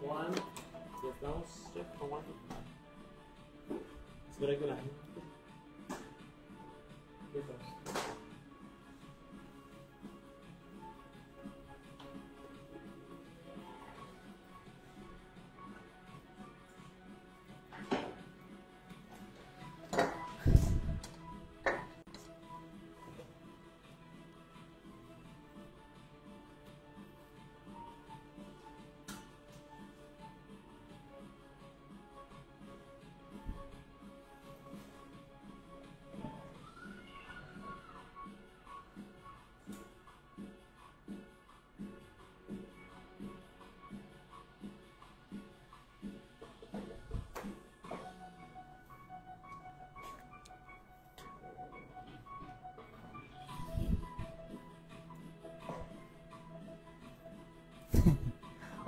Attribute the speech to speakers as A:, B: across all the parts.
A: Juan, ya estamos, chef, aguanta. Espera que la gente. Ya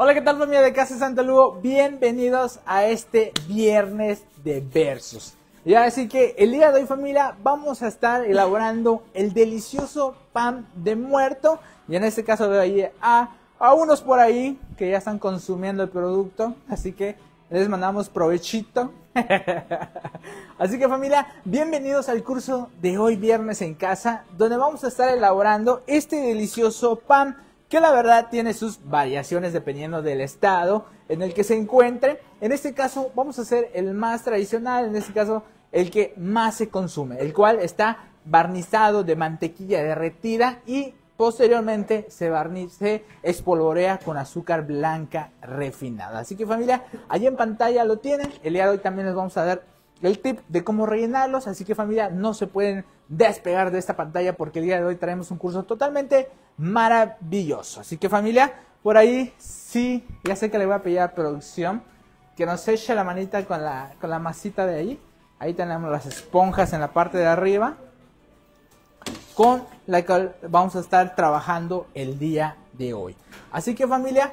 B: Hola, ¿qué tal familia de Casa Santa Lugo? Bienvenidos a este viernes de versos. Y así que el día de hoy familia vamos a estar elaborando el delicioso pan de muerto. Y en este caso veo ahí a, a unos por ahí que ya están consumiendo el producto. Así que les mandamos provechito. Así que familia, bienvenidos al curso de hoy viernes en casa, donde vamos a estar elaborando este delicioso pan que la verdad tiene sus variaciones dependiendo del estado en el que se encuentre. En este caso vamos a hacer el más tradicional, en este caso el que más se consume, el cual está barnizado de mantequilla derretida y posteriormente se barnice, espolvorea con azúcar blanca refinada. Así que familia, allí en pantalla lo tienen. El día de hoy también les vamos a dar el tip de cómo rellenarlos. Así que familia, no se pueden despegar de esta pantalla porque el día de hoy traemos un curso totalmente maravilloso. Así que familia, por ahí sí, ya sé que le voy a pedir a producción que nos eche la manita con la, con la masita de ahí. Ahí tenemos las esponjas en la parte de arriba con la que vamos a estar trabajando el día de hoy. Así que familia,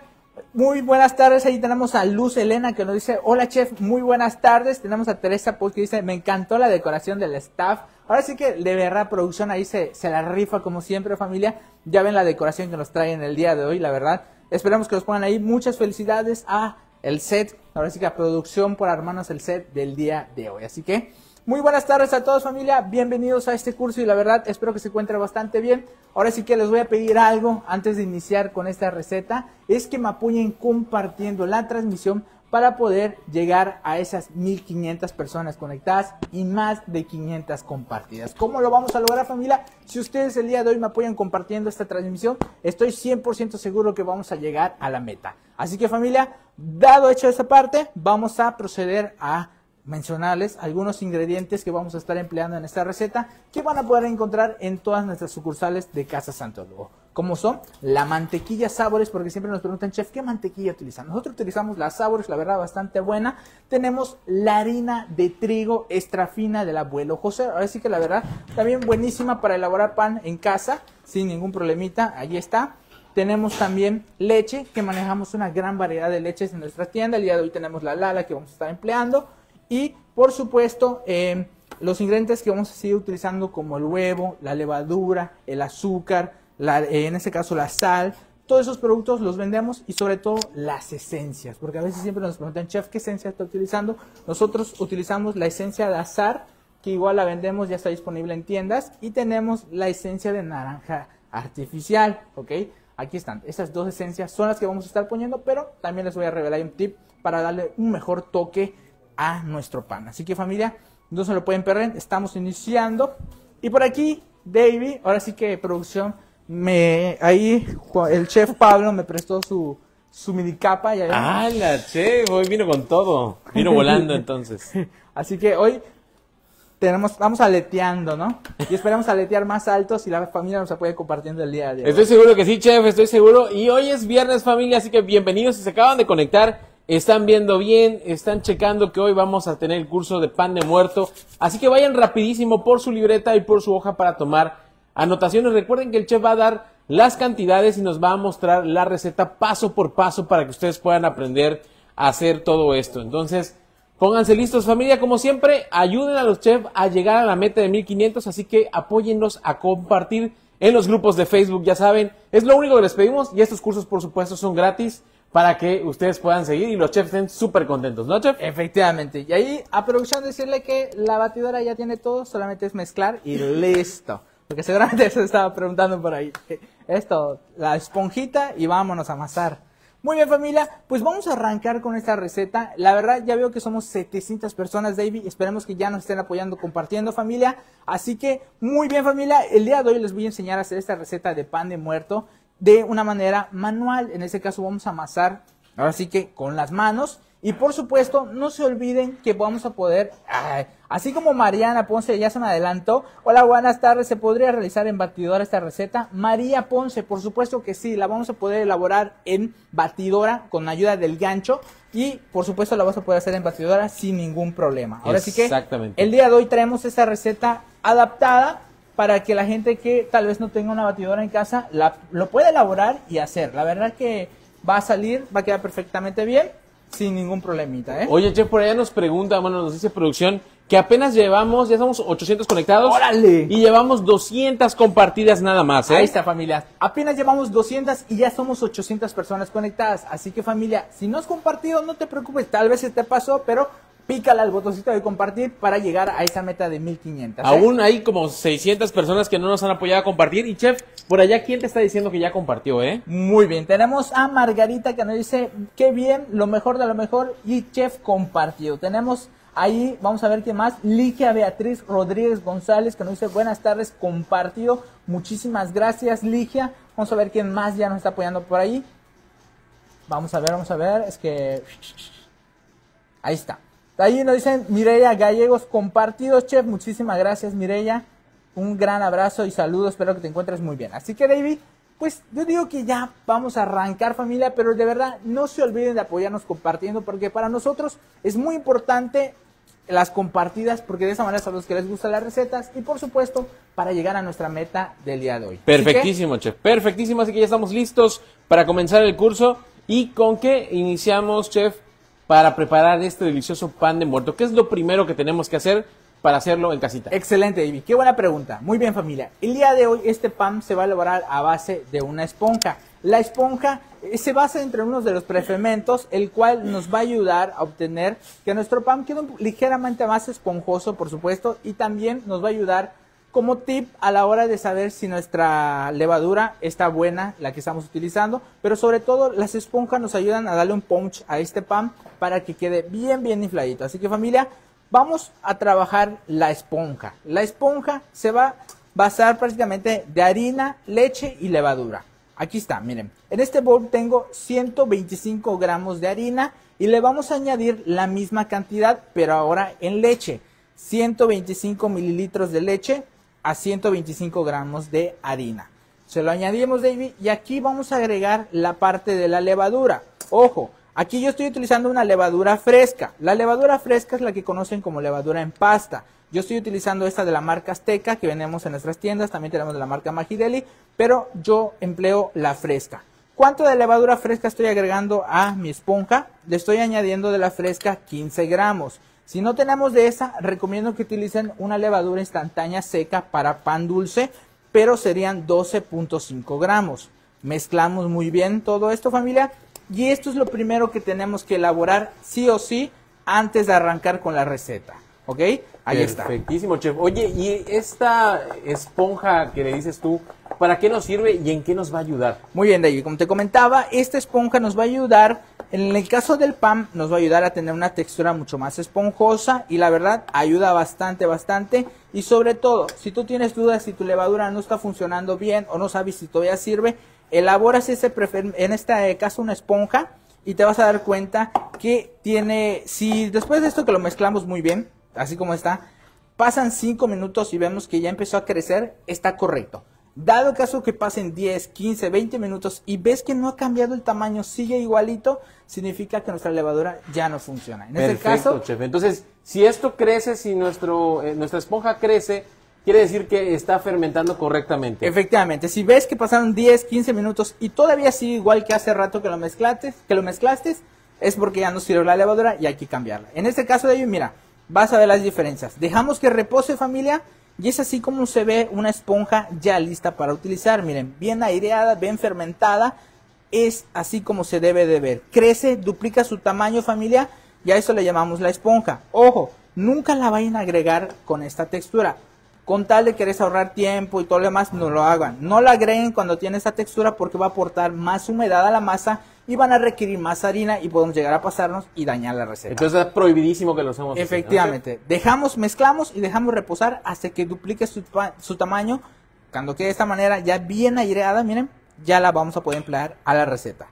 B: muy buenas tardes. Ahí tenemos a Luz Elena que nos dice, hola chef, muy buenas tardes. Tenemos a Teresa Paul que dice, me encantó la decoración del staff. Ahora sí que de verdad producción ahí se, se la rifa como siempre familia. Ya ven la decoración que nos traen el día de hoy, la verdad. Esperamos que nos pongan ahí. Muchas felicidades a el set. Ahora sí que a producción por armarnos el set del día de hoy. Así que muy buenas tardes a todos familia, bienvenidos a este curso y la verdad espero que se encuentre bastante bien. Ahora sí que les voy a pedir algo antes de iniciar con esta receta, es que me apoyen compartiendo la transmisión para poder llegar a esas 1500 personas conectadas y más de 500 compartidas. ¿Cómo lo vamos a lograr familia? Si ustedes el día de hoy me apoyan compartiendo esta transmisión, estoy 100% seguro que vamos a llegar a la meta. Así que familia, dado hecho esa parte, vamos a proceder a mencionarles algunos ingredientes que vamos a estar empleando en esta receta que van a poder encontrar en todas nuestras sucursales de Casa Santo Lugo. Como son la mantequilla Sabores, porque siempre nos preguntan, chef, ¿qué mantequilla utilizan? Nosotros utilizamos la Sabores, la verdad, bastante buena. Tenemos la harina de trigo extra fina del abuelo José. Ahora sí que la verdad, también buenísima para elaborar pan en casa, sin ningún problemita. Ahí está. Tenemos también leche, que manejamos una gran variedad de leches en nuestra tienda. El día de hoy tenemos la Lala que vamos a estar empleando. Y por supuesto, eh, los ingredientes que vamos a seguir utilizando como el huevo, la levadura, el azúcar, en este caso la sal, todos esos productos los vendemos y sobre todo las esencias, porque a veces siempre nos preguntan, chef, ¿qué esencia está utilizando? Nosotros utilizamos la esencia de azar, que igual la vendemos, ya está disponible en tiendas, y tenemos la esencia de naranja artificial, ¿ok? Aquí están, estas dos esencias son las que vamos a estar poniendo, pero también les voy a revelar un tip para darle un mejor toque a nuestro pan. Así que familia, no se lo pueden perder, estamos iniciando. Y por aquí, David, ahora sí que producción, me ahí el chef Pablo me prestó su, su mini capa. Y
A: ah, la chef, hoy vino con todo, vino volando entonces.
B: Así que hoy tenemos, vamos aleteando, ¿no? Y esperamos aletear más altos y la familia nos apoya compartiendo el día de hoy.
A: Estoy seguro que sí, chef, estoy seguro. Y hoy es viernes familia, así que bienvenidos si se acaban de conectar están viendo bien, están checando que hoy vamos a tener el curso de pan de muerto. Así que vayan rapidísimo por su libreta y por su hoja para tomar anotaciones. Recuerden que el chef va a dar las cantidades y nos va a mostrar la receta paso por paso para que ustedes puedan aprender a hacer todo esto. Entonces, pónganse listos familia, como siempre, ayuden a los chefs a llegar a la meta de 1500, así que apóyennos a compartir en los grupos de Facebook, ya saben, es lo único que les pedimos y estos cursos por supuesto son gratis para que ustedes puedan seguir y los chefs estén súper contentos, ¿no, chef?
B: Efectivamente. Y ahí a producción decirle que la batidora ya tiene todo, solamente es mezclar y listo. Porque seguramente se estaba preguntando por ahí. Esto, la esponjita y vámonos a amasar. Muy bien familia, pues vamos a arrancar con esta receta. La verdad ya veo que somos 700 personas, David. Esperemos que ya nos estén apoyando, compartiendo familia. Así que muy bien familia, el día de hoy les voy a enseñar a hacer esta receta de pan de muerto de una manera manual. En este caso vamos a amasar, ahora sí que con las manos. Y por supuesto, no se olviden que vamos a poder, así como Mariana Ponce ya se me adelantó, hola, buenas tardes, ¿se podría realizar en batidora esta receta? María Ponce, por supuesto que sí, la vamos a poder elaborar en batidora con ayuda del gancho y por supuesto la vas a poder hacer en batidora sin ningún problema. Ahora sí que el día de hoy traemos esta receta adaptada para que la gente que tal vez no tenga una batidora en casa la, lo pueda elaborar y hacer. La verdad que va a salir, va a quedar perfectamente bien, sin ningún problemita. ¿eh?
A: Oye, Chef, por allá nos pregunta, bueno, nos dice producción, que apenas llevamos, ya somos 800 conectados.
B: ¡Órale!
A: Y llevamos 200 compartidas nada más, ¿eh?
B: Ahí está, familia. Apenas llevamos 200 y ya somos 800 personas conectadas. Así que, familia, si no has compartido, no te preocupes. Tal vez se te pasó, pero pícala al botoncito de compartir para llegar a esa meta de 1500. ¿eh?
A: Aún hay como 600 personas que no nos han apoyado a compartir. Y chef, por allá, ¿quién te está diciendo que ya compartió, eh?
B: Muy bien, tenemos a Margarita que nos dice, qué bien, lo mejor de lo mejor. Y chef compartió. Tenemos ahí, vamos a ver qué más. Ligia Beatriz Rodríguez González que nos dice, buenas tardes, compartido. Muchísimas gracias, Ligia. Vamos a ver quién más ya nos está apoyando por ahí. Vamos a ver, vamos a ver. Es que... Ahí está. Ahí nos dicen Mireya Gallegos compartidos, chef. Muchísimas gracias, Mireya. Un gran abrazo y saludos. Espero que te encuentres muy bien. Así que, David, pues yo digo que ya vamos a arrancar, familia. Pero de verdad, no se olviden de apoyarnos compartiendo, porque para nosotros es muy importante las compartidas, porque de esa manera sabemos que les gustan las recetas y, por supuesto, para llegar a nuestra meta del día de hoy.
A: Perfectísimo, chef. Perfectísimo. Así que ya estamos listos para comenzar el curso. ¿Y con qué iniciamos, chef? para preparar este delicioso pan de muerto? ¿Qué es lo primero que tenemos que hacer para hacerlo en casita?
B: Excelente, David. Qué buena pregunta. Muy bien, familia. El día de hoy este pan se va a elaborar a base de una esponja. La esponja eh, se basa entre unos de los prefermentos, el cual nos va a ayudar a obtener que nuestro pan quede ligeramente más esponjoso, por supuesto, y también nos va a ayudar como tip a la hora de saber si nuestra levadura está buena, la que estamos utilizando, pero sobre todo las esponjas nos ayudan a darle un punch a este pan para que quede bien, bien infladito. Así que familia, vamos a trabajar la esponja. La esponja se va a basar prácticamente de harina, leche y levadura. Aquí está, miren. En este bowl tengo 125 gramos de harina y le vamos a añadir la misma cantidad, pero ahora en leche. 125 mililitros de leche, a 125 gramos de harina. Se lo añadimos, David, y aquí vamos a agregar la parte de la levadura. Ojo, aquí yo estoy utilizando una levadura fresca. La levadura fresca es la que conocen como levadura en pasta. Yo estoy utilizando esta de la marca Azteca que vendemos en nuestras tiendas, también tenemos de la marca Magideli, pero yo empleo la fresca. ¿Cuánto de levadura fresca estoy agregando a mi esponja? Le estoy añadiendo de la fresca 15 gramos. Si no tenemos de esa, recomiendo que utilicen una levadura instantánea seca para pan dulce, pero serían 12.5 gramos. Mezclamos muy bien todo esto familia y esto es lo primero que tenemos que elaborar sí o sí antes de arrancar con la receta. ¿Ok?
A: Ahí está. Perfectísimo, chef. Oye, ¿y esta esponja que le dices tú, para qué nos sirve y en qué nos va a ayudar?
B: Muy bien, David. Como te comentaba, esta esponja nos va a ayudar en el caso del pan nos va a ayudar a tener una textura mucho más esponjosa y la verdad ayuda bastante, bastante. Y sobre todo, si tú tienes dudas si tu levadura no está funcionando bien o no sabes si todavía sirve, elaboras ese en este caso una esponja y te vas a dar cuenta que tiene, si después de esto que lo mezclamos muy bien, así como está, pasan 5 minutos y vemos que ya empezó a crecer, está correcto. Dado caso que pasen 10, 15, 20 minutos y ves que no ha cambiado el tamaño, sigue igualito, significa que nuestra levadura ya no funciona.
A: En este caso, chef. Entonces, si esto crece, si nuestro, eh, nuestra esponja crece, quiere decir que está fermentando correctamente.
B: Efectivamente, si ves que pasaron 10, 15 minutos y todavía sigue igual que hace rato que lo mezclaste, que lo mezclaste, es porque ya no sirve la levadura y hay que cambiarla. En este caso de ahí, mira, vas a ver las diferencias. Dejamos que repose familia y es así como se ve una esponja ya lista para utilizar. Miren, bien aireada, bien fermentada. es así como se debe de ver. Crece, duplica su tamaño familia y a eso le llamamos la esponja. Ojo, nunca la vayan a agregar con esta textura. Con tal de querer ahorrar tiempo y todo lo demás, no lo hagan. No la agreguen cuando tiene esta textura porque va a aportar más humedad a la masa y van a requerir más harina y podemos llegar a pasarnos y dañar la receta.
A: Entonces es prohibidísimo que lo así, ¿no?
B: Efectivamente. Dejamos, mezclamos y dejamos reposar hasta que duplique su, su tamaño. Cuando quede de esta manera ya bien aireada, miren, ya la vamos a poder emplear a la receta.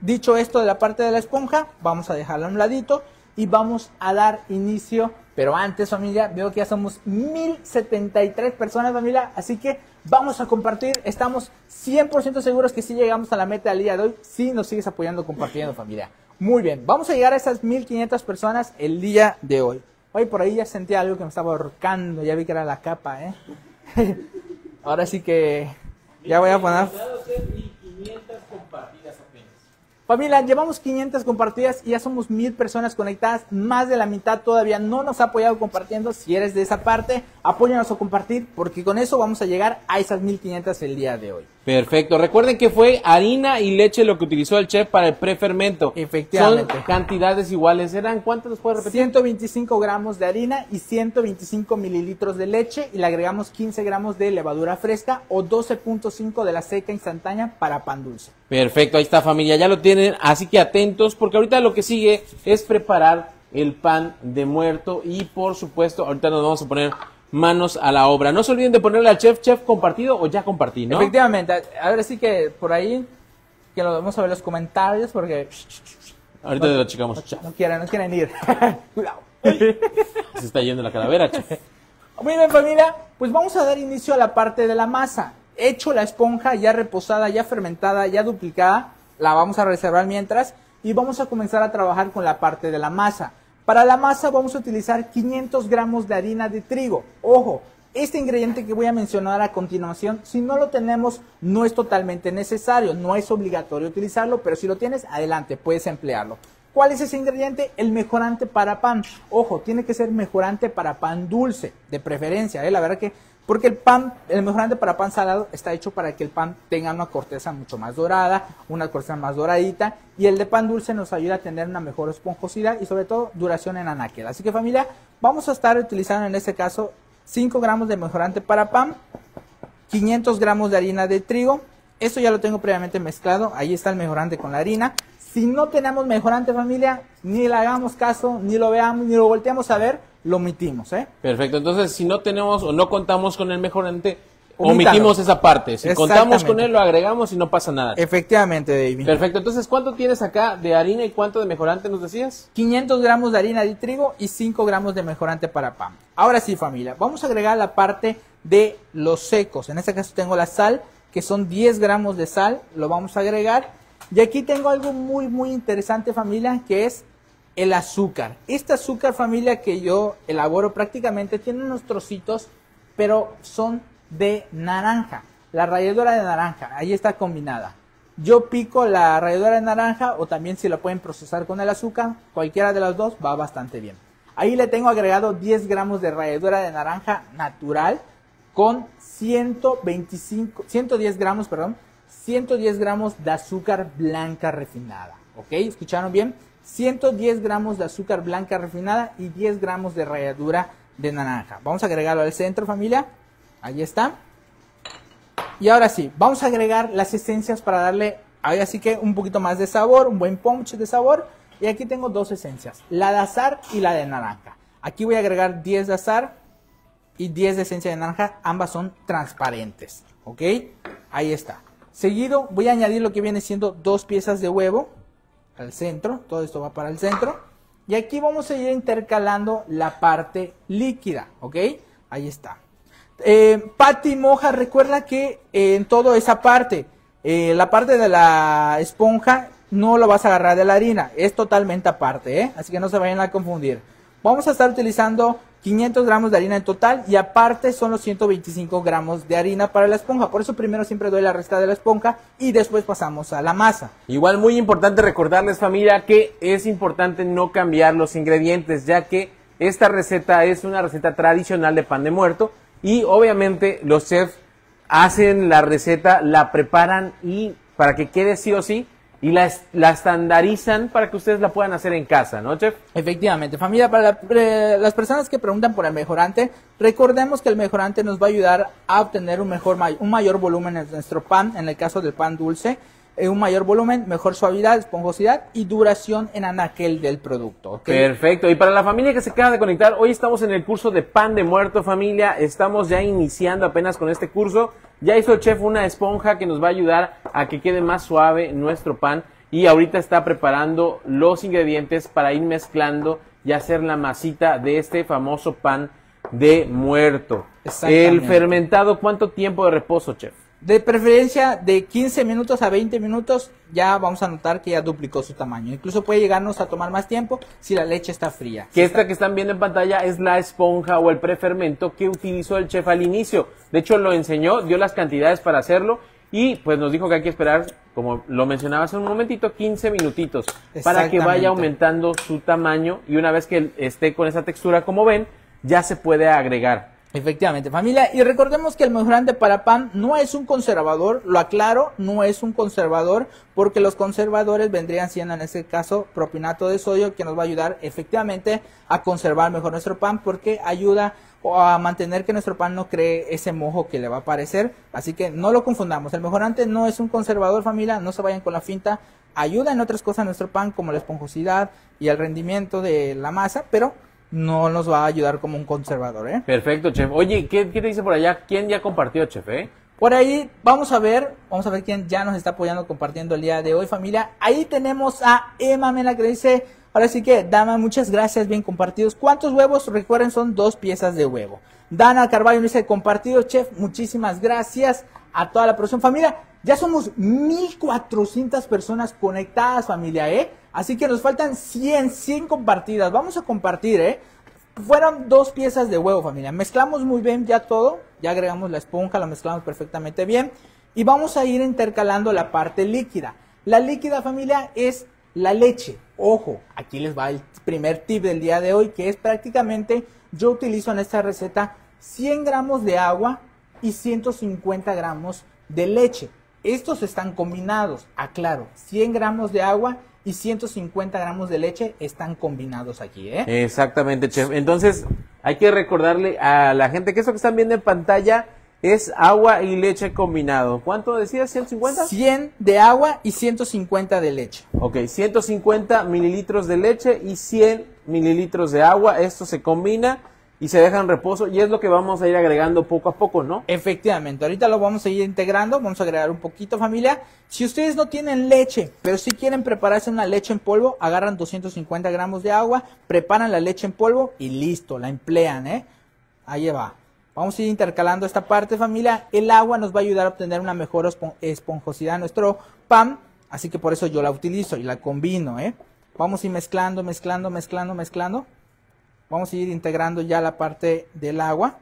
B: Dicho esto de la parte de la esponja, vamos a dejarla a un ladito y vamos a dar inicio. Pero antes, familia, veo que ya somos 1073 personas, familia. Así que vamos a compartir. Estamos 100% seguros que si llegamos a la meta del día de hoy, si nos sigues apoyando, compartiendo, familia. Muy bien, vamos a llegar a esas 1500 personas el día de hoy. Hoy por ahí ya sentí algo que me estaba ahorcando, ya vi que era la capa, ¿eh? Ahora sí que ya voy a poner... Familia, llevamos 500 compartidas y ya somos 1000 personas conectadas. Más de la mitad todavía no nos ha apoyado compartiendo. Si eres de esa parte, apóyanos a compartir porque con eso vamos a llegar a esas 1500 el día de hoy.
A: Perfecto. Recuerden que fue harina y leche lo que utilizó el chef para el prefermento.
B: Efectivamente.
A: Son cantidades iguales. ¿Eran cuántos los puedes repetir?
B: 125 gramos de harina y 125 mililitros de leche y le agregamos 15 gramos de levadura fresca o 12.5 de la seca instantánea para pan dulce.
A: Perfecto, ahí está familia, ya lo tienen, así que atentos porque ahorita lo que sigue es preparar el pan de muerto y por supuesto ahorita nos vamos a poner manos a la obra. No se olviden de ponerle al chef, chef compartido o ya compartí, ¿no?
B: Efectivamente, ahora sí que por ahí que lo vamos a ver los comentarios porque
A: Ahorita lo checamos. Chef,
B: no quieren, no quieren ir. Cuidado.
A: Se está yendo la calavera, chef.
B: Muy bien familia, pues vamos a dar inicio a la parte de la masa. Hecho la esponja ya reposada, ya fermentada, ya duplicada, la vamos a reservar mientras y vamos a comenzar a trabajar con la parte de la masa. Para la masa vamos a utilizar 500 gramos de harina de trigo. Ojo, este ingrediente que voy a mencionar a continuación, si no lo tenemos, no es totalmente necesario, no es obligatorio utilizarlo, pero si lo tienes, adelante, puedes emplearlo. ¿Cuál es ese ingrediente? El mejorante para pan. Ojo, tiene que ser mejorante para pan dulce, de preferencia, ¿eh? la verdad que porque el pan, el mejorante para pan salado está hecho para que el pan tenga una corteza mucho más dorada, una corteza más doradita, y el de pan dulce nos ayuda a tener una mejor esponjosidad y sobre todo duración en anaquel. Así que familia, vamos a estar utilizando en este caso 5 gramos de mejorante para pan, 500 gramos de harina de trigo, esto ya lo tengo previamente mezclado, ahí está el mejorante con la harina. Si no tenemos mejorante familia, ni le hagamos caso, ni lo veamos, ni lo volteamos a ver, lo omitimos, ¿eh?
A: Perfecto, entonces si no tenemos o no contamos con el mejorante,
B: Omítalo.
A: omitimos esa parte. Si contamos con él, lo agregamos y no pasa nada.
B: Efectivamente, David.
A: Perfecto, entonces ¿cuánto tienes acá de harina y cuánto de mejorante nos decías?
B: 500 gramos de harina de trigo y 5 gramos de mejorante para pan. Ahora sí, familia, vamos a agregar la parte de los secos. En este caso tengo la sal, que son 10 gramos de sal, lo vamos a agregar. Y aquí tengo algo muy, muy interesante, familia, que es el azúcar. Este azúcar, familia, que yo elaboro prácticamente, tiene unos trocitos, pero son de naranja. La ralladura de naranja, ahí está combinada. Yo pico la ralladura de naranja o también si la pueden procesar con el azúcar, cualquiera de las dos va bastante bien. Ahí le tengo agregado 10 gramos de ralladura de naranja natural con 125, 110 gramos, perdón, 110 gramos de azúcar blanca refinada. ¿Ok? ¿Escucharon bien? 110 gramos de azúcar blanca refinada y 10 gramos de ralladura de naranja. Vamos a agregarlo al centro, familia. Ahí está. Y ahora sí, vamos a agregar las esencias para darle, ahora que un poquito más de sabor, un buen punch de sabor. Y aquí tengo dos esencias, la de azar y la de naranja. Aquí voy a agregar 10 de azar y 10 de esencia de naranja, ambas son transparentes, ¿ok? Ahí está. Seguido voy a añadir lo que viene siendo dos piezas de huevo al centro, todo esto va para el centro. Y aquí vamos a ir intercalando la parte líquida, ¿ok? Ahí está. Eh, Moja, recuerda que eh, en toda esa parte, eh, la parte de la esponja no lo vas a agarrar de la harina, es totalmente aparte, ¿eh? así que no se vayan a confundir. Vamos a estar utilizando 500 gramos de harina en total y aparte son los 125 gramos de harina para la esponja. Por eso primero siempre doy la resta de la esponja y después pasamos a la masa.
A: Igual muy importante recordarles familia que es importante no cambiar los ingredientes ya que esta receta es una receta tradicional de pan de muerto y obviamente los chefs hacen la receta, la preparan y para que quede sí o sí y la, la estandarizan para que ustedes la puedan hacer en casa, ¿no, chef?
B: Efectivamente, familia, para la- pre- las personas que preguntan por el mejorante, recordemos que el mejorante nos va a ayudar a obtener un, mejor, un mayor volumen en nuestro pan, en el caso del pan dulce, eh, un mayor volumen, mejor suavidad, esponjosidad y duración en anaquel del producto.
A: Perfecto. Y para la familia que se acaba de conectar, hoy estamos en el curso de pan de muerto, familia. Estamos ya iniciando apenas con este curso. Ya hizo el chef una esponja que nos va a ayudar a que quede más suave nuestro pan. Y ahorita está preparando los ingredientes para ir mezclando y hacer la masita de este famoso pan de muerto. El fermentado, ¿cuánto tiempo de reposo, chef?
B: De preferencia de 15 minutos a 20 minutos, ya vamos a notar que ya duplicó su tamaño. Incluso puede llegarnos a tomar más tiempo si la leche está fría.
A: Que esta que están viendo en pantalla es la esponja o el prefermento que utilizó el chef al inicio. De hecho, lo enseñó, dio las cantidades para hacerlo y pues nos dijo que hay que esperar, como lo mencionaba hace un momentito, 15 minutitos para que vaya aumentando su tamaño y una vez que esté con esa textura como ven, ya se puede agregar.
B: Efectivamente, familia. Y recordemos que el mejorante para pan no es un conservador, lo aclaro, no es un conservador, porque los conservadores vendrían siendo en este caso propinato de sodio que nos va a ayudar efectivamente a conservar mejor nuestro pan porque ayuda a mantener que nuestro pan no cree ese mojo que le va a aparecer. Así que no lo confundamos. El mejorante no es un conservador, familia, no se vayan con la finta. Ayuda en otras cosas a nuestro pan como la esponjosidad y el rendimiento de la masa, pero no nos va a ayudar como un conservador, ¿eh?
A: Perfecto, chef. Oye, ¿qué, qué te dice por allá? ¿Quién ya compartió, chef? eh?
B: Por ahí vamos a ver, vamos a ver quién ya nos está apoyando compartiendo el día de hoy, familia. Ahí tenemos a Emma Mena que dice, ahora sí que, dama, muchas gracias, bien compartidos. ¿Cuántos huevos? Recuerden, son dos piezas de huevo. Dana Carballo dice, compartido, chef, muchísimas gracias a toda la producción. Familia, ya somos 1400 personas conectadas, familia, ¿eh? Así que nos faltan 100, 100 compartidas. Vamos a compartir, ¿eh? Fueron dos piezas de huevo, familia. Mezclamos muy bien ya todo. Ya agregamos la esponja, la mezclamos perfectamente bien. Y vamos a ir intercalando la parte líquida. La líquida, familia, es la leche. Ojo, aquí les va el primer tip del día de hoy, que es prácticamente, yo utilizo en esta receta 100 gramos de agua y 150 gramos de leche. Estos están combinados, aclaro, 100 gramos de agua y 150 gramos de leche están combinados aquí, ¿eh?
A: Exactamente, chef. Entonces, hay que recordarle a la gente que esto que están viendo en pantalla es agua y leche combinado. ¿Cuánto decías? ¿150?
B: 100 de agua y 150 de leche.
A: Ok, 150 mililitros de leche y 100 mililitros de agua. Esto se combina y se deja en reposo y es lo que vamos a ir agregando poco a poco, ¿no?
B: Efectivamente, ahorita lo vamos a ir integrando, vamos a agregar un poquito familia. Si ustedes no tienen leche, pero si quieren prepararse una leche en polvo, agarran 250 gramos de agua, preparan la leche en polvo y listo, la emplean, ¿eh? Ahí va. Vamos a ir intercalando esta parte familia. El agua nos va a ayudar a obtener una mejor espon- esponjosidad en nuestro pan, así que por eso yo la utilizo y la combino, ¿eh? Vamos a ir mezclando, mezclando, mezclando, mezclando. Vamos a ir integrando ya la parte del agua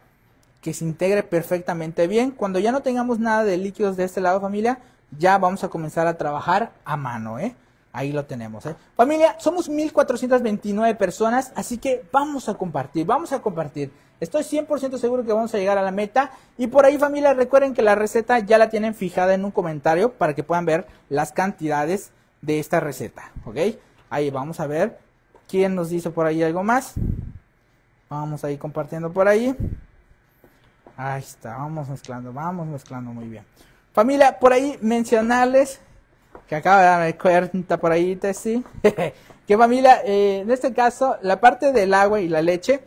B: que se integre perfectamente bien. Cuando ya no tengamos nada de líquidos de este lado, familia, ya vamos a comenzar a trabajar a mano, ¿eh? Ahí lo tenemos, ¿eh? Familia, somos 1429 personas, así que vamos a compartir, vamos a compartir. Estoy 100% seguro que vamos a llegar a la meta. Y por ahí, familia, recuerden que la receta ya la tienen fijada en un comentario para que puedan ver las cantidades de esta receta, ¿ok? Ahí vamos a ver quién nos dice por ahí algo más. Vamos a ir compartiendo por ahí. Ahí está, vamos mezclando, vamos mezclando muy bien. Familia, por ahí mencionarles que acaba de darme cuenta por ahí, Tessie, que familia, eh, en este caso, la parte del agua y la leche,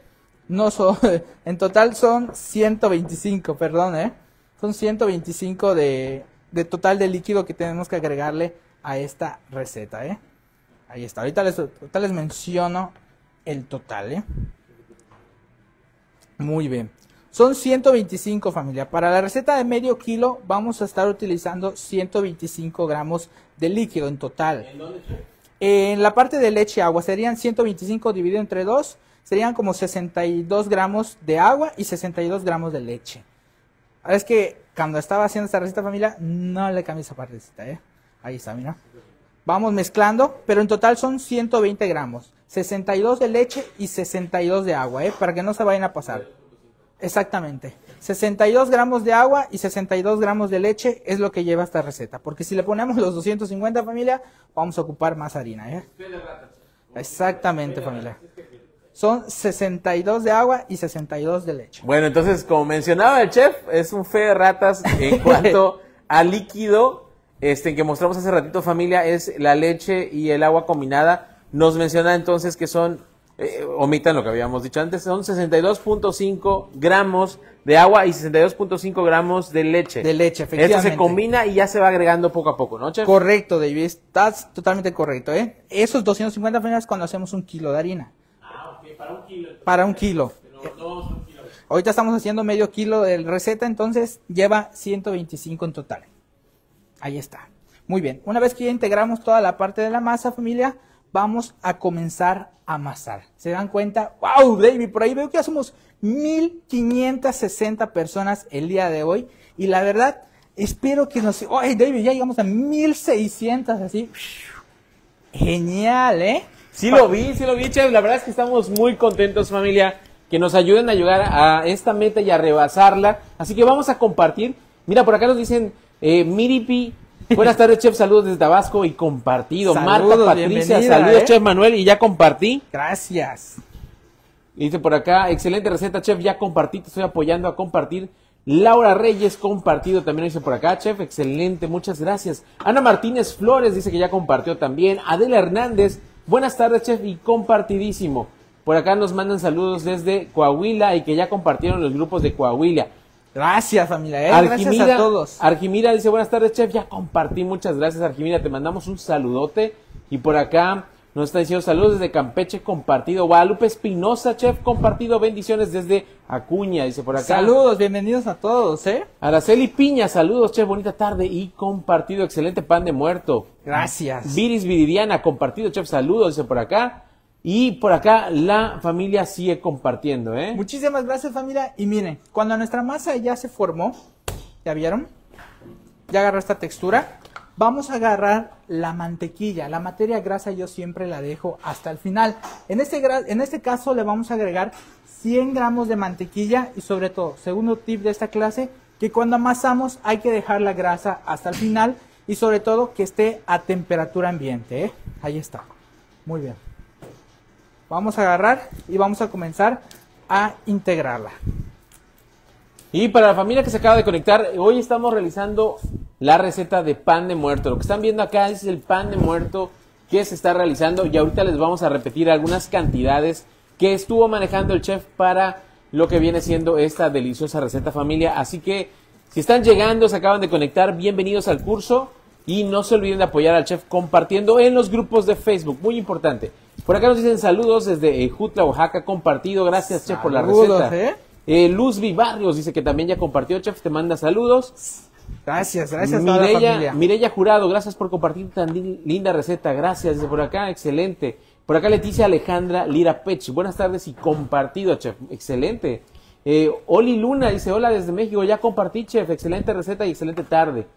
B: no son, en total son 125, perdón, eh, son 125 de, de total de líquido que tenemos que agregarle a esta receta, eh. Ahí está, ahorita les, ahorita les menciono el total, eh. Muy bien. Son 125 familia. Para la receta de medio kilo vamos a estar utilizando 125 gramos de líquido en total. En la parte de leche y agua serían 125 dividido entre 2. Serían como 62 gramos de agua y 62 gramos de leche. Ahora es que cuando estaba haciendo esta receta familia no le cambié esa partecita. ¿eh? Ahí está, mira. Vamos mezclando, pero en total son 120 gramos. 62 de leche y 62 de agua, ¿eh? para que no se vayan a pasar. Exactamente. 62 gramos de agua y 62 gramos de leche es lo que lleva esta receta. Porque si le ponemos los 250 familia, vamos a ocupar más harina. ¿eh? Exactamente familia. Son 62 de agua y 62 de leche.
A: Bueno, entonces, como mencionaba el chef, es un fe de ratas en cuanto a líquido este, que mostramos hace ratito, familia, es la leche y el agua combinada. Nos menciona entonces que son, eh, omitan lo que habíamos dicho antes, son 62.5 gramos de agua y 62.5 gramos de leche.
B: De leche, efectivamente.
A: Esto se combina y ya se va agregando poco a poco, ¿no, chef?
B: Correcto, David. Estás totalmente correcto, ¿eh? Esos 250 familias cuando hacemos un kilo de harina.
A: Ah, ok, para un kilo.
B: Para un kilo.
A: Pero no son kilos.
B: Ahorita estamos haciendo medio kilo de receta, entonces lleva 125 en total. Ahí está. Muy bien. Una vez que ya integramos toda la parte de la masa, familia, vamos a comenzar a amasar. ¿Se dan cuenta? ¡Wow, David! Por ahí veo que ya somos 1560 personas el día de hoy. Y la verdad, espero que nos... ¡Ay, David! Ya llegamos a 1600 así. Genial, ¿eh?
A: Sí lo vi, sí lo vi, chef. La verdad es que estamos muy contentos, familia, que nos ayuden a llegar a esta meta y a rebasarla. Así que vamos a compartir. Mira, por acá nos dicen eh, Miripi. Buenas tardes, chef. Saludos desde Tabasco y compartido.
B: Saludos,
A: Marta Patricia, saludos,
B: ¿eh?
A: chef Manuel. Y ya compartí.
B: Gracias.
A: Dice por acá, excelente receta, chef. Ya compartí, te estoy apoyando a compartir. Laura Reyes, compartido también dice por acá, chef. Excelente, muchas gracias. Ana Martínez Flores dice que ya compartió también. Adela Hernández, buenas tardes, chef. Y compartidísimo. Por acá nos mandan saludos desde Coahuila y que ya compartieron los grupos de Coahuila.
B: Gracias, familia. ¿eh? Gracias a todos.
A: Argimira dice, buenas tardes, chef. Ya compartí, muchas gracias, Argimira. Te mandamos un saludote. Y por acá nos está diciendo saludos desde Campeche, compartido. Guadalupe Espinosa, chef, compartido. Bendiciones desde Acuña, dice por acá.
B: Saludos, bienvenidos a todos, ¿eh?
A: Araceli Piña, saludos, chef, bonita tarde y compartido, excelente pan de muerto.
B: Gracias.
A: Viris Viridiana, compartido, chef, saludos, dice por acá. Y por acá la familia sigue compartiendo, ¿eh?
B: Muchísimas gracias familia. Y miren, cuando nuestra masa ya se formó, ¿ya vieron? Ya agarró esta textura. Vamos a agarrar la mantequilla. La materia grasa yo siempre la dejo hasta el final. En este, en este caso le vamos a agregar 100 gramos de mantequilla y sobre todo, segundo tip de esta clase, que cuando amasamos hay que dejar la grasa hasta el final y sobre todo que esté a temperatura ambiente. ¿eh? Ahí está. Muy bien. Vamos a agarrar y vamos a comenzar a integrarla.
A: Y para la familia que se acaba de conectar, hoy estamos realizando la receta de pan de muerto. Lo que están viendo acá es el pan de muerto que se está realizando y ahorita les vamos a repetir algunas cantidades que estuvo manejando el chef para lo que viene siendo esta deliciosa receta familia. Así que si están llegando, se acaban de conectar, bienvenidos al curso y no se olviden de apoyar al chef compartiendo en los grupos de Facebook, muy importante. Por acá nos dicen saludos desde eh, Jutla, Oaxaca, compartido. Gracias, chef, por la receta.
B: ¿eh?
A: Eh, Luz Barrios dice que también ya compartió, chef, te manda saludos.
B: Gracias, gracias a toda la familia.
A: Jurado, gracias por compartir tan li- linda receta, gracias. Desde por acá, excelente. Por acá Leticia Alejandra Lira Pech, buenas tardes y compartido, chef, excelente. Eh, Oli Luna dice, hola desde México, ya compartí, chef, excelente receta y excelente tarde.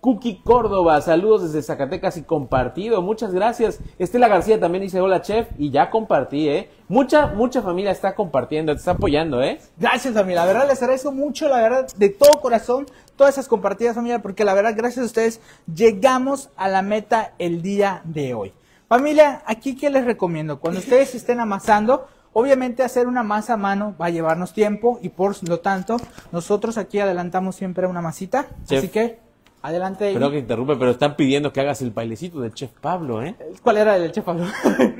A: Cookie Córdoba, saludos desde Zacatecas y compartido, muchas gracias. Estela García también dice, hola chef, y ya compartí, ¿eh? Mucha, mucha familia está compartiendo, te está apoyando, ¿eh?
B: Gracias, familia. La verdad les agradezco mucho, la verdad, de todo corazón, todas esas compartidas, familia, porque la verdad, gracias a ustedes, llegamos a la meta el día de hoy. Familia, aquí que les recomiendo, cuando ustedes estén amasando, obviamente hacer una masa a mano va a llevarnos tiempo y por lo tanto, nosotros aquí adelantamos siempre una masita.
A: Chef.
B: Así que, adelante.
A: Perdón que interrumpe, pero están pidiendo que hagas el bailecito del chef Pablo, ¿eh?
B: ¿Cuál era el del chef Pablo?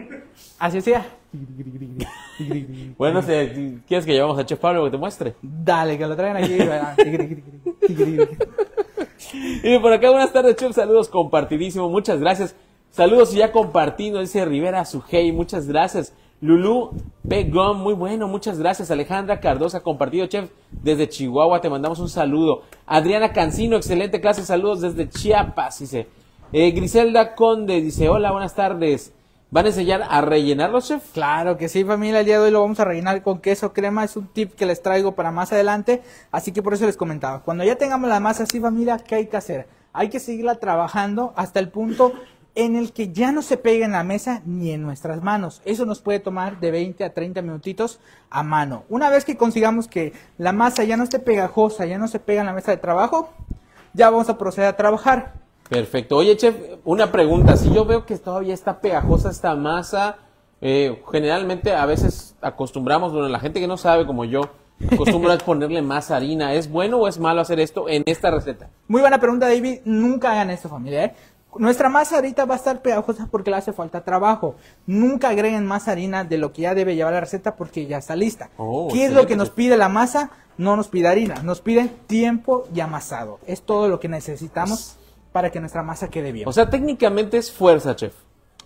B: Así sea.
A: Bueno, si quieres que llevamos a chef Pablo que te muestre.
B: Dale, que lo traigan aquí.
A: Y por acá, buenas tardes, Chef. Saludos, compartidísimo. Muchas gracias. Saludos y ya compartido, dice Rivera Sujei. Muchas gracias. Lulú Pegón, muy bueno, muchas gracias. Alejandra Cardosa, compartido, Chef, desde Chihuahua. Te mandamos un saludo. Adriana Cancino, excelente clase. Saludos desde Chiapas, dice. Eh, Griselda Conde dice: Hola, buenas tardes. ¿Van a enseñar a rellenarlos, Chef?
B: Claro que sí, familia. El día de hoy lo vamos a rellenar con queso crema. Es un tip que les traigo para más adelante. Así que por eso les comentaba. Cuando ya tengamos la masa así, familia, ¿qué hay que hacer? Hay que seguirla trabajando hasta el punto en el que ya no se pega en la mesa ni en nuestras manos. Eso nos puede tomar de 20 a 30 minutitos a mano. Una vez que consigamos que la masa ya no esté pegajosa, ya no se pega en la mesa de trabajo, ya vamos a proceder a trabajar.
A: Perfecto. Oye, chef, una pregunta. Si yo veo que todavía está pegajosa esta masa, eh, generalmente a veces acostumbramos, bueno, la gente que no sabe como yo, acostumbra a ponerle más harina. ¿Es bueno o es malo hacer esto en esta receta?
B: Muy buena pregunta, David. Nunca hagan esto, familia. ¿eh? Nuestra masa ahorita va a estar pegajosa porque le hace falta trabajo. Nunca agreguen más harina de lo que ya debe llevar la receta porque ya está lista.
A: Oh,
B: ¿Qué es lo que nos pide la masa? No nos pide harina, nos pide tiempo y amasado. Es todo lo que necesitamos para que nuestra masa quede bien.
A: O sea, técnicamente es fuerza, chef.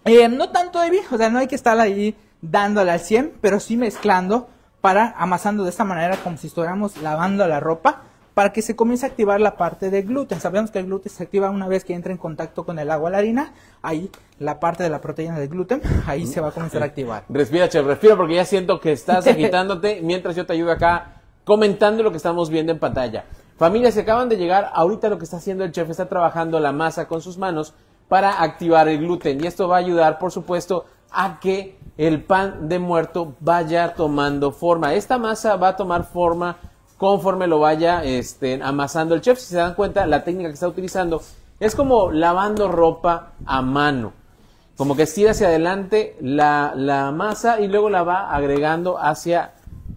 B: Eh, no tanto David, o sea, no hay que estar ahí dándole al 100, pero sí mezclando para amasando de esta manera como si estuviéramos lavando la ropa para que se comience a activar la parte de gluten. Sabemos que el gluten se activa una vez que entra en contacto con el agua la harina, ahí la parte de la proteína del gluten, ahí se va a comenzar a activar.
A: Respira, chef, respira porque ya siento que estás agitándote mientras yo te ayudo acá comentando lo que estamos viendo en pantalla. Familia, se acaban de llegar, ahorita lo que está haciendo el chef está trabajando la masa con sus manos para activar el gluten y esto va a ayudar, por supuesto, a que el pan de muerto vaya tomando forma. Esta masa va a tomar forma conforme lo vaya este, amasando el chef. Si se dan cuenta, la técnica que está utilizando es como lavando ropa a mano como que estira hacia adelante la, la masa y luego la va agregando hacia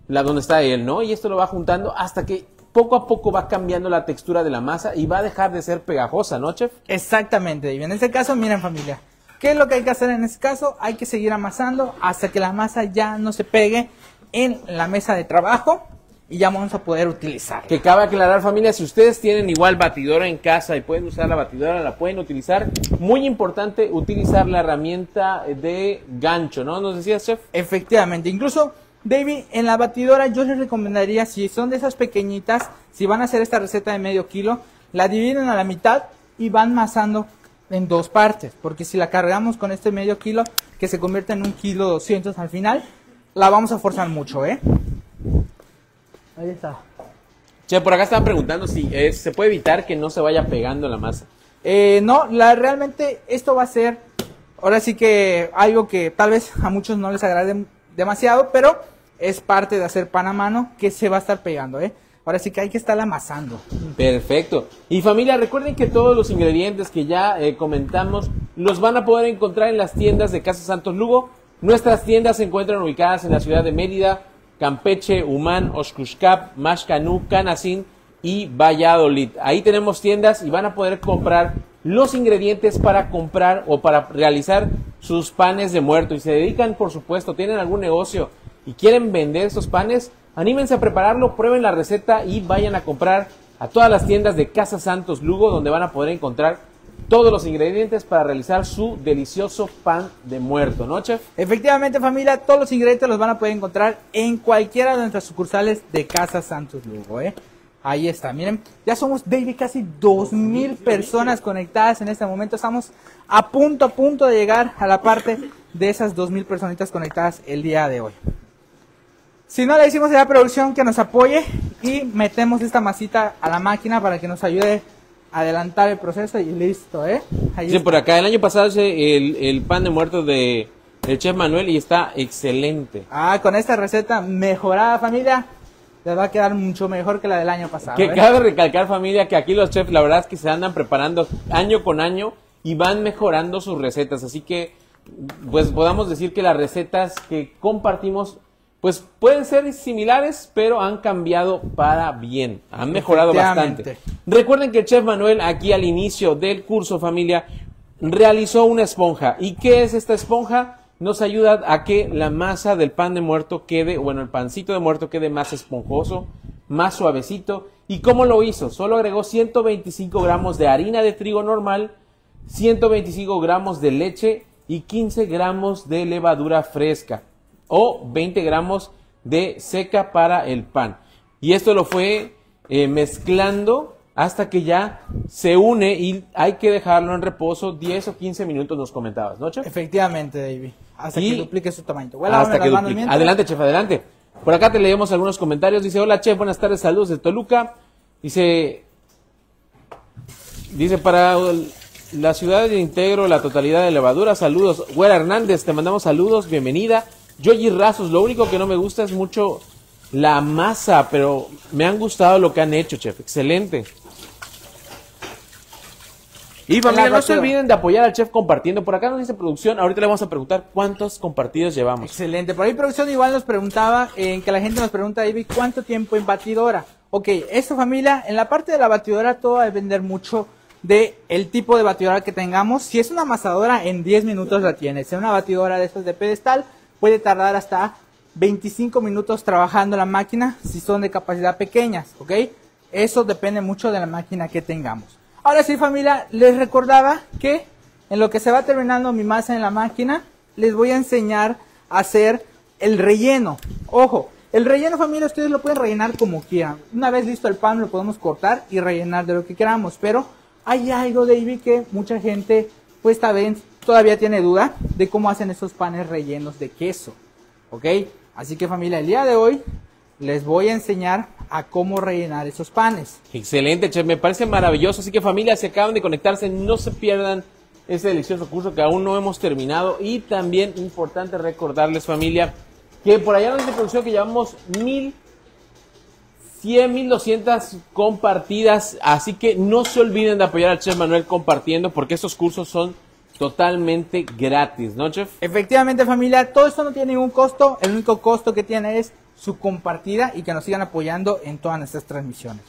A: la donde está él, ¿no? Y esto lo va juntando hasta que poco a poco va cambiando la textura de la masa y va a dejar de ser pegajosa, ¿no, chef?
B: Exactamente, David. En este caso, miren familia, ¿qué es lo que hay que hacer en este caso? Hay que seguir amasando hasta que la masa ya no se pegue en la mesa de trabajo y ya vamos a poder utilizar.
A: Que cabe aclarar, familia, si ustedes tienen igual batidora en casa y pueden usar la batidora, la pueden utilizar. Muy importante utilizar la herramienta de gancho, ¿no? ¿Nos decías, chef?
B: Efectivamente, incluso David, en la batidora yo les recomendaría, si son de esas pequeñitas, si van a hacer esta receta de medio kilo, la dividen a la mitad y van masando en dos partes, porque si la cargamos con este medio kilo, que se convierte en un kilo 200 al final, la vamos a forzar mucho, ¿eh? Ahí está.
A: Chef, por acá estaban preguntando si eh, se puede evitar que no se vaya pegando la masa.
B: Eh, no, la, realmente esto va a ser, ahora sí que algo que tal vez a muchos no les agrade demasiado, pero es parte de hacer pan a mano que se va a estar pegando, ¿eh? Ahora sí que hay que estar amasando.
A: Perfecto. Y familia, recuerden que todos los ingredientes que ya eh, comentamos los van a poder encontrar en las tiendas de Casa Santos Lugo. Nuestras tiendas se encuentran ubicadas en la ciudad de Mérida, Campeche, Humán, Oshkushkap, Mashcanú, Canacín y Valladolid. Ahí tenemos tiendas y van a poder comprar los ingredientes para comprar o para realizar sus panes de muerto. Y se dedican, por supuesto, tienen algún negocio y quieren vender estos panes, anímense a prepararlo, prueben la receta y vayan a comprar a todas las tiendas de Casa Santos Lugo, donde van a poder encontrar todos los ingredientes para realizar su delicioso pan de muerto, ¿no, chef?
B: Efectivamente, familia, todos los ingredientes los van a poder encontrar en cualquiera de nuestras sucursales de Casa Santos Lugo, ¿eh? Ahí está, miren, ya somos, David, casi 2.000 personas conectadas en este momento. Estamos a punto, a punto de llegar a la parte de esas 2.000 personitas conectadas el día de hoy. Si no, le decimos a la producción que nos apoye y metemos esta masita a la máquina para que nos ayude adelantar el proceso y listo, ¿eh? Ahí
A: Sí,
B: está.
A: por acá, el año pasado hice el, el pan de muerto de el chef Manuel y está excelente.
B: Ah, con esta receta mejorada, familia, les va a quedar mucho mejor que la del año pasado.
A: Que
B: ¿eh?
A: cabe recalcar, familia, que aquí los chefs, la verdad es que se andan preparando año con año y van mejorando sus recetas. Así que, pues podamos decir que las recetas que compartimos, pues pueden ser similares, pero han cambiado para bien. Han mejorado bastante. Recuerden que el chef Manuel, aquí al inicio del curso, familia, realizó una esponja. ¿Y qué es esta esponja? Nos ayuda a que la masa del pan de muerto quede, bueno, el pancito de muerto quede más esponjoso, más suavecito. ¿Y cómo lo hizo? Solo agregó 125 gramos de harina de trigo normal, 125 gramos de leche y 15 gramos de levadura fresca o 20 gramos de seca para el pan. Y esto lo fue eh, mezclando hasta que ya se une y hay que dejarlo en reposo 10 o 15 minutos, nos comentabas, ¿no, chef?
B: Efectivamente, David. Hasta
A: Y-
B: que duplique su tamaño.
A: Hasta que duplique. Adelante, chef, adelante. Por acá te leemos algunos comentarios. Dice, hola, chef, buenas tardes, saludos de Toluca. Dice, dice para, La ciudad de integro la totalidad de levadura. Saludos. Güera Hernández, te mandamos saludos. Bienvenida. Yoyi Razos, lo único que no me gusta es mucho la masa, pero me han gustado lo que han hecho, chef. Excelente. Y familia, no se olviden de apoyar al chef compartiendo. Por acá nos dice producción. Ahorita le vamos a preguntar cuántos compartidos llevamos.
B: Excelente. Por ahí producción igual nos preguntaba, en que la gente nos pregunta, David, ¿cuánto tiempo en batidora? Ok, esto familia, en la parte de la batidora todo va a depender mucho de el tipo de batidora que tengamos. Si es una amasadora, en 10 minutos la tienes. Si es una batidora de estas de pedestal, puede tardar hasta 25 minutos trabajando la máquina si son de capacidad pequeñas, ¿ok? Eso depende mucho de la máquina que tengamos. Ahora sí, familia, les recordaba que en lo que se va terminando mi masa en la máquina, les voy a enseñar a hacer el relleno. Ojo, el relleno, familia, ustedes lo pueden rellenar como quieran. Una vez listo el pan, lo podemos cortar y rellenar de lo que queramos. Pero hay algo, David, que mucha gente, pues vez, todavía tiene duda de cómo hacen esos panes rellenos de queso. ¿Ok? Así que, familia, el día de hoy les voy a enseñar a cómo rellenar esos panes.
A: Excelente, chef, me parece maravilloso. Así que familia, si acaban de conectarse, no se pierdan ese delicioso curso que aún no hemos terminado. Y también importante recordarles, familia, que por allá nos producción que llevamos mil 100, 1200 compartidas. Así que no se olviden de apoyar al Chef Manuel compartiendo porque estos cursos son totalmente gratis, ¿no, Chef?
B: Efectivamente, familia, todo esto no tiene ningún costo. El único costo que tiene es su compartida y que nos sigan apoyando en todas nuestras transmisiones.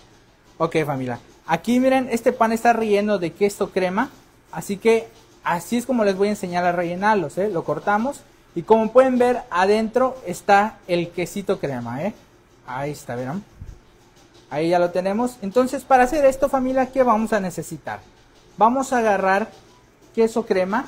B: Ok, familia. Aquí miren, este pan está relleno de queso crema. Así que así es como les voy a enseñar a rellenarlos. ¿eh? Lo cortamos. Y como pueden ver, adentro está el quesito crema. ¿eh? Ahí está, ¿vieron? Ahí ya lo tenemos. Entonces, para hacer esto, familia, ¿qué vamos a necesitar? Vamos a agarrar queso crema.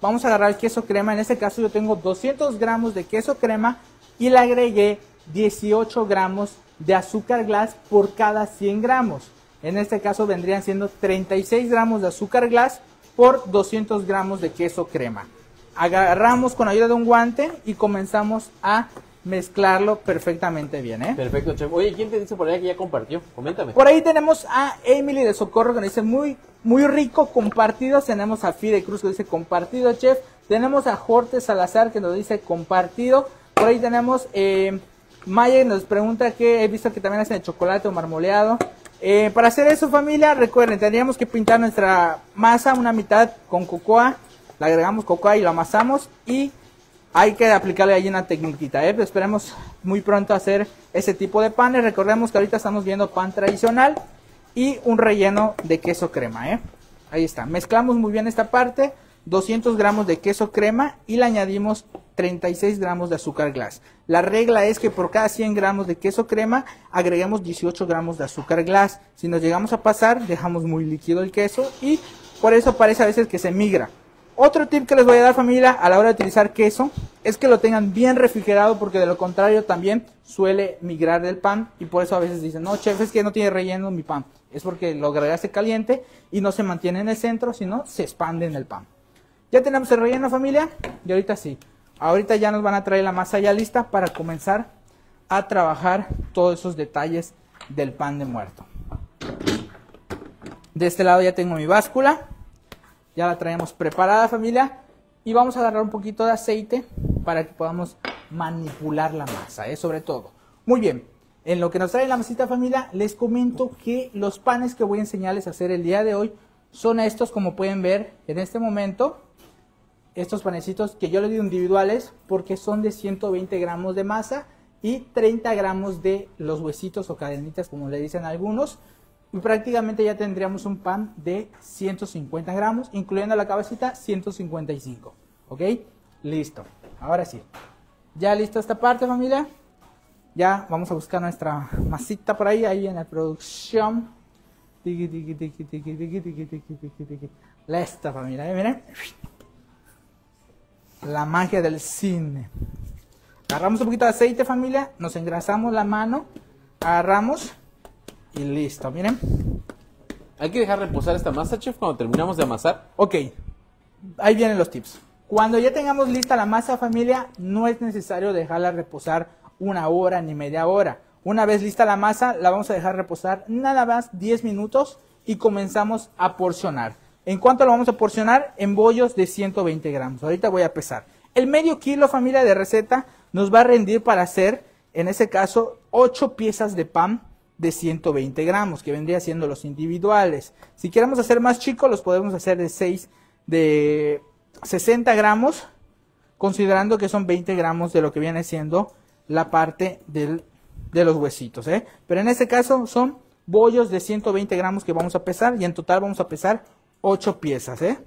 B: Vamos a agarrar el queso crema. En este caso yo tengo 200 gramos de queso crema y le agregué 18 gramos de azúcar glass por cada 100 gramos. En este caso vendrían siendo 36 gramos de azúcar glass por 200 gramos de queso crema. Agarramos con ayuda de un guante y comenzamos a mezclarlo perfectamente bien. ¿eh?
A: Perfecto, chef. Oye, ¿quién te dice por ahí que ya compartió? Coméntame.
B: Por ahí tenemos a Emily de Socorro que nos dice muy, muy rico, compartido. Tenemos a Fide Cruz que dice compartido, chef. Tenemos a Jorge Salazar que nos dice compartido. Por ahí tenemos eh, Maya nos pregunta que he visto que también hacen el chocolate o marmoleado. Eh, para hacer eso familia, recuerden, tendríamos que pintar nuestra masa una mitad con cocoa. Le agregamos cocoa y lo amasamos y hay que aplicarle ahí una tecniquita. ¿eh? esperemos muy pronto hacer ese tipo de panes. Recordemos que ahorita estamos viendo pan tradicional y un relleno de queso crema. ¿eh? Ahí está. Mezclamos muy bien esta parte. 200 gramos de queso crema y le añadimos 36 gramos de azúcar glass. La regla es que por cada 100 gramos de queso crema agreguemos 18 gramos de azúcar glass. Si nos llegamos a pasar, dejamos muy líquido el queso y por eso parece a veces que se migra. Otro tip que les voy a dar familia a la hora de utilizar queso es que lo tengan bien refrigerado porque de lo contrario también suele migrar del pan y por eso a veces dicen, no chef es que no tiene relleno mi pan. Es porque lo agregaste caliente y no se mantiene en el centro, sino se expande en el pan. Ya tenemos el relleno familia y ahorita sí. Ahorita ya nos van a traer la masa ya lista para comenzar a trabajar todos esos detalles del pan de muerto. De este lado ya tengo mi báscula. Ya la traemos preparada familia. Y vamos a agarrar un poquito de aceite para que podamos manipular la masa, ¿eh? sobre todo. Muy bien, en lo que nos trae la masita familia, les comento que los panes que voy a enseñarles a hacer el día de hoy son estos, como pueden ver en este momento estos panecitos que yo les digo individuales porque son de 120 gramos de masa y 30 gramos de los huesitos o cadenitas como le dicen algunos y prácticamente ya tendríamos un pan de 150 gramos incluyendo la cabecita 155 ok listo. Ahora sí. Ya listo esta parte familia ya vamos a buscar nuestra masita por ahí ahí en la producción. Listo familia miren. La magia del cine. Agarramos un poquito de aceite, familia. Nos engrasamos la mano. Agarramos. Y listo, miren.
A: Hay que dejar reposar esta masa, chef, cuando terminamos de amasar.
B: Ok. Ahí vienen los tips. Cuando ya tengamos lista la masa, familia, no es necesario dejarla reposar una hora ni media hora. Una vez lista la masa, la vamos a dejar reposar nada más 10 minutos y comenzamos a porcionar. ¿En cuánto lo vamos a porcionar? En bollos de 120 gramos. Ahorita voy a pesar. El medio kilo familia de receta nos va a rendir para hacer, en ese caso, 8 piezas de pan de 120 gramos, que vendría siendo los individuales. Si queremos hacer más chicos, los podemos hacer de 6, de 60 gramos, considerando que son 20 gramos de lo que viene siendo la parte del, de los huesitos. ¿eh? Pero en este caso son bollos de 120 gramos que vamos a pesar y en total vamos a pesar 8 piezas. ¿eh?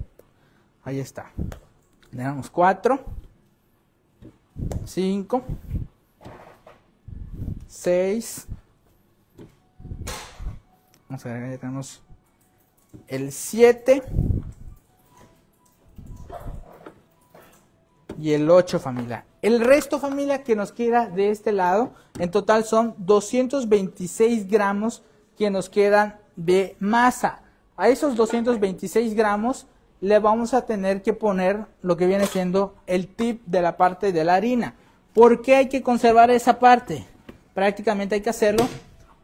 B: Ahí está. Le damos 4, 5, 6, Vamos a ver, ya tenemos el 7 y el 8 familia. El resto familia que nos queda de este lado, en total son 226 gramos que nos quedan de masa. A esos 226 gramos le vamos a tener que poner lo que viene siendo el tip de la parte de la harina. ¿Por qué hay que conservar esa parte? Prácticamente hay que hacerlo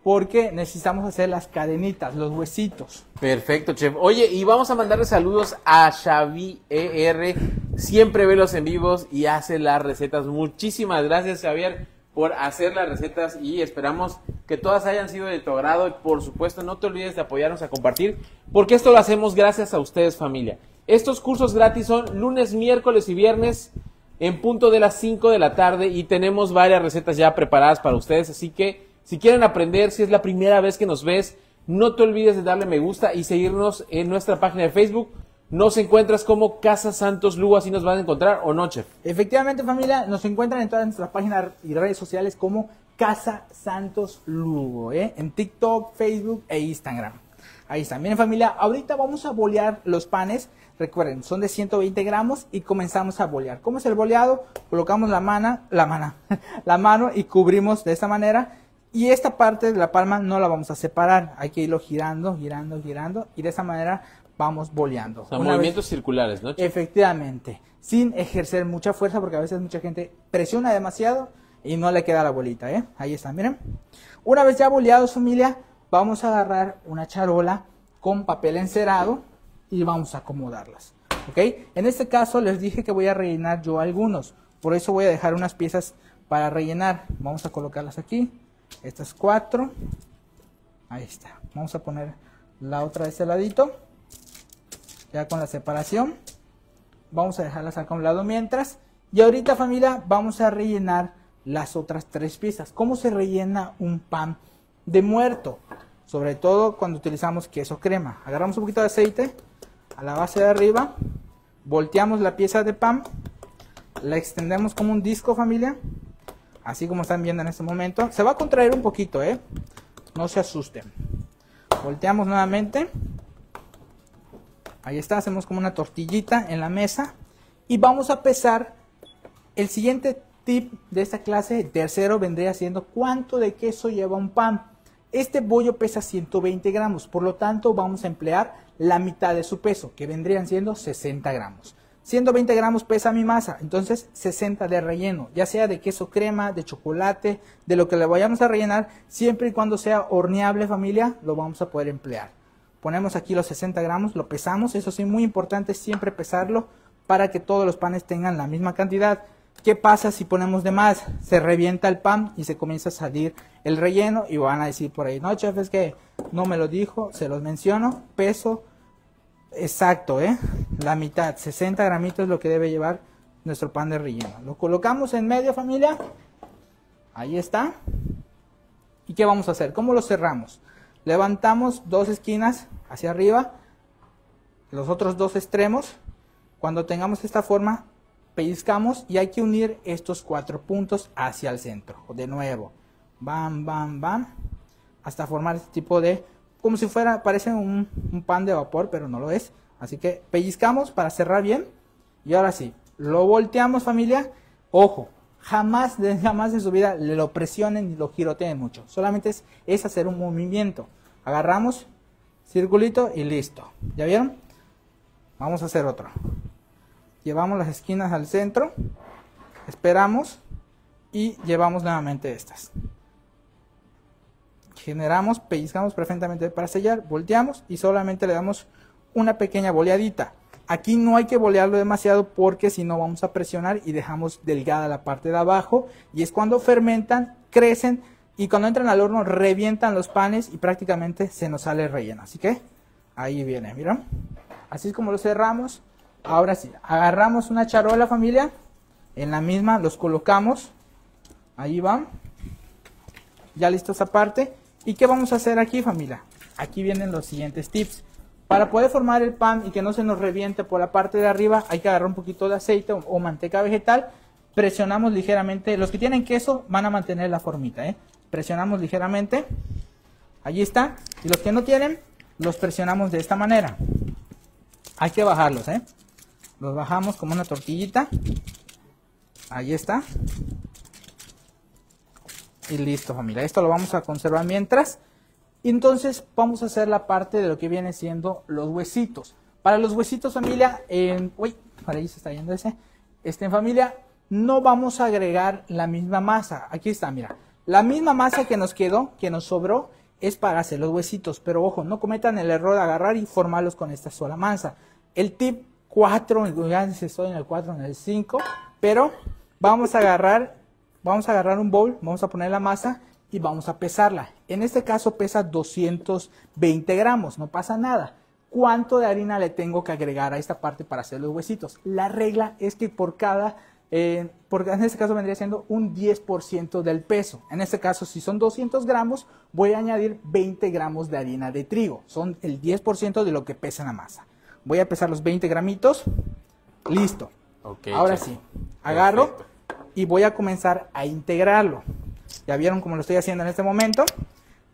B: porque necesitamos hacer las cadenitas, los huesitos.
A: Perfecto, chef. Oye, y vamos a mandarle saludos a Xavi ER. Siempre ve los en vivos y hace las recetas. Muchísimas gracias, Javier, por hacer las recetas y esperamos que todas hayan sido de tu agrado. Y por supuesto, no te olvides de apoyarnos a compartir, porque esto lo hacemos gracias a ustedes, familia. Estos cursos gratis son lunes, miércoles y viernes en punto de las 5 de la tarde y tenemos varias recetas ya preparadas para ustedes, así que si quieren aprender, si es la primera vez que nos ves, no te olvides de darle me gusta y seguirnos en nuestra página de Facebook. Nos encuentras como Casa Santos Lugo, así nos van a encontrar, ¿o no, chef?
B: Efectivamente, familia, nos encuentran en todas nuestras páginas y redes sociales como Casa Santos Lugo, ¿eh? en TikTok, Facebook e Instagram. Ahí está. Miren, familia, ahorita vamos a bolear los panes. Recuerden, son de 120 gramos y comenzamos a bolear. ¿Cómo es el boleado? Colocamos la mano, la mano, la mano y cubrimos de esta manera y esta parte de la palma no la vamos a separar, hay que irlo girando, girando, girando y de esa manera vamos boleando.
A: O movimientos circulares, ¿no?
B: Efectivamente, sin ejercer mucha fuerza porque a veces mucha gente presiona demasiado y no le queda la bolita, ¿eh? Ahí está, miren. Una vez ya boleados, familia, vamos a agarrar una charola con papel encerado y vamos a acomodarlas, ¿ok? En este caso les dije que voy a rellenar yo algunos, por eso voy a dejar unas piezas para rellenar. Vamos a colocarlas aquí estas cuatro. Ahí está. Vamos a poner la otra de este ladito. Ya con la separación. Vamos a dejarlas acá a un lado mientras. Y ahorita familia vamos a rellenar las otras tres piezas. ¿Cómo se rellena un pan de muerto? Sobre todo cuando utilizamos queso crema. Agarramos un poquito de aceite a la base de arriba. Volteamos la pieza de pan. La extendemos como un disco familia así como están viendo en este momento. Se va a contraer un poquito, ¿eh? No se asusten. Volteamos nuevamente. Ahí está, hacemos como una tortillita en la mesa. Y vamos a pesar el siguiente tip de esta clase, tercero, vendría siendo cuánto de queso lleva un pan. Este bollo pesa 120 gramos, por lo tanto vamos a emplear la mitad de su peso, que vendrían siendo 60 gramos. 120 gramos pesa mi masa, entonces 60 de relleno, ya sea de queso crema, de chocolate, de lo que le vayamos a rellenar, siempre y cuando sea horneable familia, lo vamos a poder emplear. Ponemos aquí los 60 gramos, lo pesamos, eso sí, muy importante siempre pesarlo para que todos los panes tengan la misma cantidad. ¿Qué pasa si ponemos de más? Se revienta el pan y se comienza a salir el relleno y van a decir por ahí, no, chef, es que no me lo dijo, se los menciono, peso, Exacto, ¿eh? La mitad, 60 gramitos es lo que debe llevar nuestro pan de relleno. Lo colocamos en medio, familia. Ahí está. ¿Y qué vamos a hacer? ¿Cómo lo cerramos? Levantamos dos esquinas hacia arriba, los otros dos extremos. Cuando tengamos esta forma, pellizcamos y hay que unir estos cuatro puntos hacia el centro. De nuevo, bam, bam, bam, hasta formar este tipo de como si fuera, parece un, pan de vapor, pero no lo es. Así que pellizcamos para cerrar bien. Y ahora sí, lo volteamos familia. Ojo, jamás, jamás en su vida le lo presionen ni lo giroteen mucho. Solamente es, es hacer un movimiento. Agarramos, circulito y listo. ¿Ya vieron? Vamos a hacer otro. Llevamos las esquinas al centro. Esperamos y llevamos nuevamente estas generamos, pellizcamos perfectamente para sellar, volteamos y solamente le damos una pequeña boleadita. Aquí no hay que bolearlo demasiado porque si no vamos a presionar y dejamos delgada la parte de abajo y es cuando fermentan, crecen y cuando entran al horno revientan los panes y prácticamente se nos sale relleno. Así que ahí viene, miren. Así es como lo cerramos. Ahora sí, agarramos una charola familia, en la misma los colocamos, ahí van, ya listos aparte. ¿Y qué vamos a hacer aquí familia? Aquí vienen los siguientes tips. Para poder formar el pan y que no se nos reviente por la parte de arriba, hay que agarrar un poquito de aceite o, manteca vegetal. Presionamos ligeramente. Los que tienen queso van a mantener la formita. ¿eh? Presionamos ligeramente. Allí está. Y los que no tienen, los presionamos de esta manera. Hay que bajarlos. ¿eh? Los bajamos como una tortillita. Ahí está. Y listo familia. Esto lo vamos a conservar mientras. Entonces vamos a hacer la parte de lo que viene siendo los huesitos. Para los huesitos, familia, en, uy, para ahí se está yendo ese. Este, en familia, no vamos a agregar la misma masa. Aquí está, mira. La misma masa que nos quedó, que nos sobró, es para hacer los huesitos. Pero ojo, no cometan el error de agarrar y formarlos con esta sola masa. El tip 4, ya estoy en el 4, en el 5, pero vamos a agarrar, vamos a agarrar un bowl, vamos a poner la masa y vamos a pesarla. En este caso pesa 220 gramos, no pasa nada. ¿Cuánto de harina le tengo que agregar a esta parte para hacer los huesitos? La regla es que por cada, eh, porque en este caso vendría siendo un 10% del peso. En este caso, si son 200 gramos, voy a añadir 20 gramos de harina de trigo. Son el 10% de lo que pesa la masa. Voy a pesar los 20 gramitos. Listo. Ahora sí, agarro y voy a comenzar a integrarlo. Ya vieron cómo lo estoy haciendo en este momento.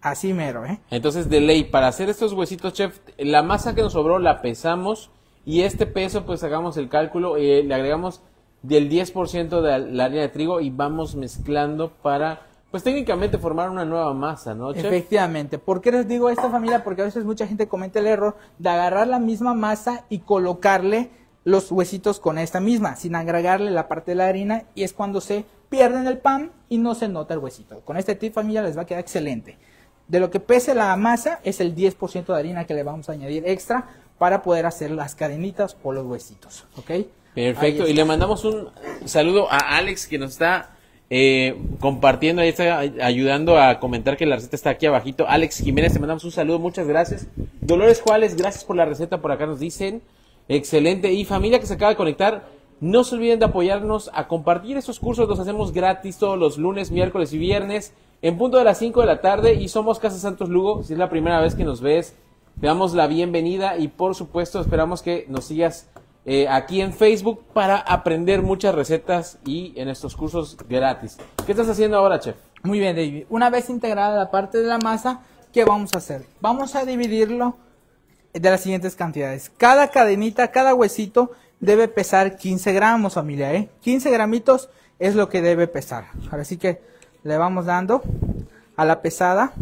B: Así mero, ¿eh?
A: Entonces, de ley, para hacer estos huesitos, chef, la masa que nos sobró la pesamos y este peso, pues hagamos el cálculo, y eh, le agregamos del 10% de la harina de trigo y vamos mezclando para, pues técnicamente formar una nueva masa, ¿no, chef?
B: Efectivamente. ¿Por qué les digo esta familia? Porque a veces mucha gente comete el error de agarrar la misma masa y colocarle los huesitos con esta misma, sin agregarle la parte de la harina y es cuando se pierden el pan y no se nota el huesito. Con este tip familia les va a quedar excelente. De lo que pese la masa es el 10% de harina que le vamos a añadir extra para poder hacer las cadenitas o los huesitos. ¿Ok?
A: Perfecto. Y le mandamos un saludo a Alex que nos está eh, compartiendo, ahí está ayudando a comentar que la receta está aquí abajito. Alex Jiménez, te mandamos un saludo, muchas gracias. Dolores Juárez, gracias por la receta, por acá nos dicen. Excelente. Y familia que se acaba de conectar, no se olviden de apoyarnos a compartir estos cursos. Los hacemos gratis todos los lunes, miércoles y viernes en punto de las 5 de la tarde. Y somos Casa Santos Lugo. Si es la primera vez que nos ves, te damos la bienvenida y por supuesto esperamos que nos sigas eh, aquí en Facebook para aprender muchas recetas y en estos cursos gratis. ¿Qué estás haciendo ahora, chef?
B: Muy bien, David. Una vez integrada la parte de la masa, ¿qué vamos a hacer? Vamos a dividirlo de las siguientes cantidades. Cada cadenita, cada huesito debe pesar 15 gramos, familia, ¿eh? 15 gramitos es lo que debe pesar. Ahora sí que le vamos dando a la pesada.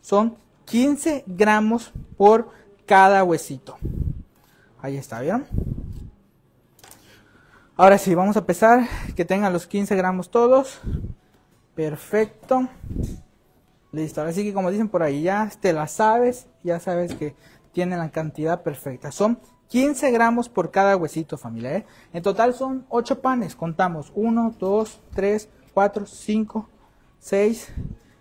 B: Son 15 gramos por cada huesito. Ahí está, ¿vieron? Ahora sí, vamos a pesar que tengan los 15 gramos todos. Perfecto. Listo. Ahora sí que como dicen por ahí, ya te la sabes, ya sabes que tiene la cantidad perfecta. Son 15 gramos por cada huesito, familia. ¿eh? En total son 8 panes. Contamos 1, 2, 3, 4, 5, 6,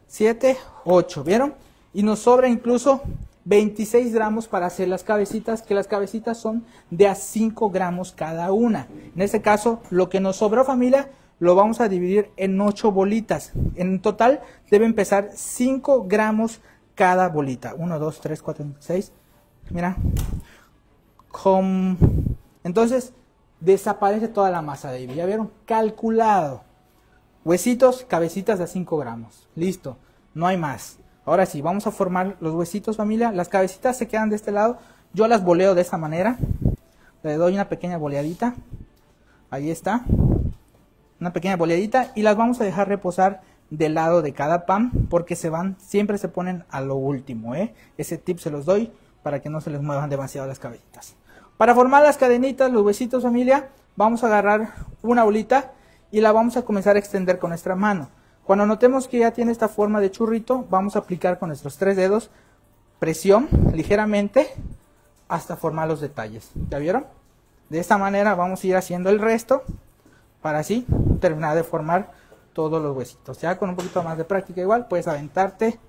B: 7, 8. ¿Vieron? Y nos sobra incluso 26 gramos para hacer las cabecitas, que las cabecitas son de a 5 gramos cada una. En este caso, lo que nos sobró, familia, lo vamos a dividir en 8 bolitas. En total deben pesar 5 gramos cada bolita. 1, 2, 3, 4, 5, 6. Mira, entonces, desaparece toda la masa de ¿Ya vieron? Calculado. Huesitos, cabecitas de 5 gramos. Listo. No hay más. Ahora sí, vamos a formar los huesitos, familia. Las cabecitas se quedan de este lado. Yo las boleo de esta manera. Le doy una pequeña boleadita. Ahí está. Una pequeña boleadita. Y las vamos a dejar reposar del lado de cada pan. Porque se van, siempre se ponen a lo último. ¿eh? Ese tip se los doy para que no se les muevan demasiado las cabecitas. Para formar las cadenitas, los huesitos familia, vamos a agarrar una bolita y la vamos a comenzar a extender con nuestra mano. Cuando notemos que ya tiene esta forma de churrito, vamos a aplicar con nuestros tres dedos presión ligeramente hasta formar los detalles. ¿Ya vieron? De esta manera vamos a ir haciendo el resto para así terminar de formar todos los huesitos. Ya con un poquito más de práctica igual puedes aventarte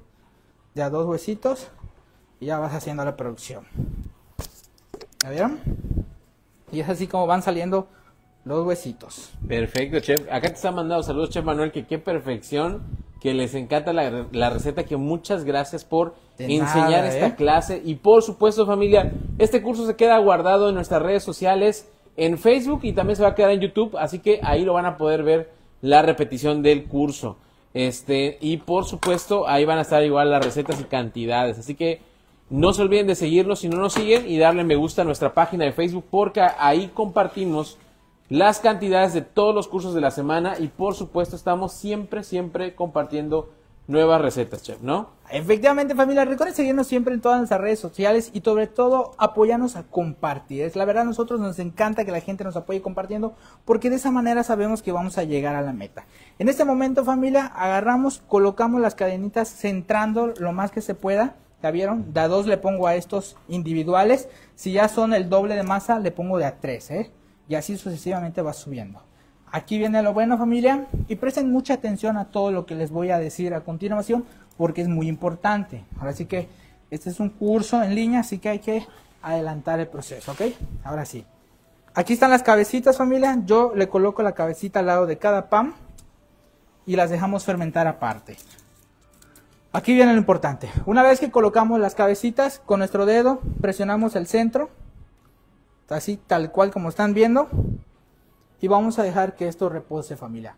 B: ya dos huesitos y ya vas haciendo la producción. ¿Ya vieron? Y es así como van saliendo los huesitos.
A: Perfecto, chef. Acá te está mandando saludos, chef Manuel, que qué perfección, que les encanta la, la receta, que muchas gracias por
B: De
A: enseñar
B: nada,
A: esta
B: ¿eh?
A: clase. Y por supuesto, familia, este curso se queda guardado en nuestras redes sociales, en Facebook y también se va a quedar en YouTube, así que ahí lo van a poder ver la repetición del curso. Este, y por supuesto, ahí van a estar igual las recetas y cantidades. Así que no se olviden de seguirnos si no nos siguen y darle me gusta a nuestra página de Facebook porque ahí compartimos las cantidades de todos los cursos de la semana y por supuesto estamos siempre, siempre compartiendo nuevas recetas, chef, ¿no?
B: Efectivamente, familia, recuerden seguirnos siempre en todas nuestras redes sociales y sobre todo apoyarnos a compartir. Es la verdad, a nosotros nos encanta que la gente nos apoye compartiendo porque de esa manera sabemos que vamos a llegar a la meta. En este momento, familia, agarramos, colocamos las cadenitas centrando lo más que se pueda. ¿Ya vieron? De a dos le pongo a estos individuales. Si ya son el doble de masa, le pongo de a tres, ¿eh? Y así sucesivamente va subiendo. Aquí viene lo bueno familia y presten mucha atención a todo lo que les voy a decir a continuación porque es muy importante. Ahora sí que este es un curso en línea, así que hay que adelantar el proceso, ¿ok? Ahora sí. Aquí están las cabecitas familia, yo le coloco la cabecita al lado de cada pan y las dejamos fermentar aparte. Aquí viene lo importante. Una vez que colocamos las cabecitas con nuestro dedo, presionamos el centro, así tal cual como están viendo, y vamos a dejar que esto repose familia.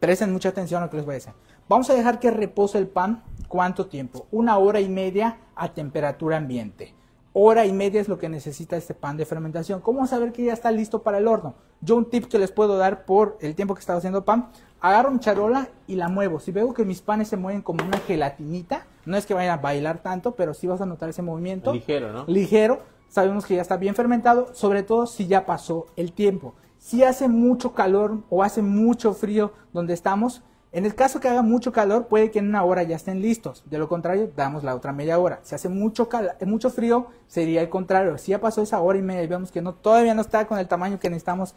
B: Presten mucha atención a lo que les voy a decir. Vamos a dejar que repose el pan. ¿Cuánto tiempo? Una hora y media a temperatura ambiente. Hora y media es lo que necesita este pan de fermentación. ¿Cómo saber que ya está listo para el horno? Yo un tip que les puedo dar por el tiempo que estaba haciendo pan. Agarro mi charola y la muevo. Si veo que mis panes se mueven como una gelatinita, no es que vayan a bailar tanto, pero sí vas a notar ese movimiento
A: Ligero, ¿no?
B: ligero, sabemos que ya está bien fermentado, sobre todo si ya pasó el tiempo. Si hace mucho calor o hace mucho frío donde estamos, en el caso que haga mucho calor, puede que en una hora ya estén listos. De lo contrario, damos la otra media hora. Si hace mucho, mucho frío, sería el contrario. Si ya pasó esa hora y media y vemos que no, todavía no está con el tamaño que necesitamos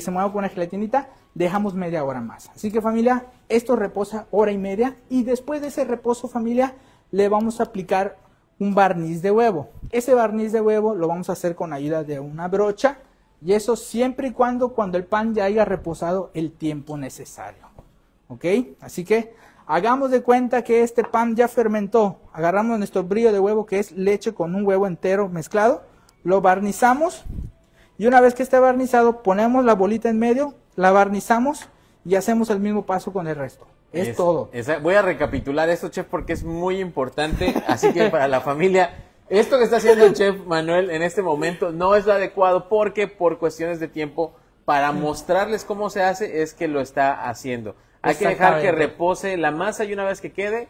B: se mueva con una gelatinita, dejamos media hora más. Así que familia, esto reposa hora y media y después de ese reposo familia, le vamos a aplicar un barniz de huevo. Ese barniz de huevo lo vamos a hacer con ayuda de una brocha y eso siempre y cuando cuando el pan ya haya reposado el tiempo necesario. ¿Ok? Así que hagamos de cuenta que este pan ya fermentó. Agarramos nuestro brillo de huevo que es leche con un huevo entero mezclado, lo barnizamos y una vez que esté barnizado ponemos la bolita en medio, la barnizamos y hacemos el mismo paso con el resto. Es, todo.
A: voy a recapitular esto, chef, porque es muy importante. Así que para la familia, esto que está haciendo el chef Manuel en este momento no es lo adecuado porque por cuestiones de tiempo, para mostrarles cómo se hace, es que lo está haciendo. Hay que dejar que repose la masa y una vez que quede,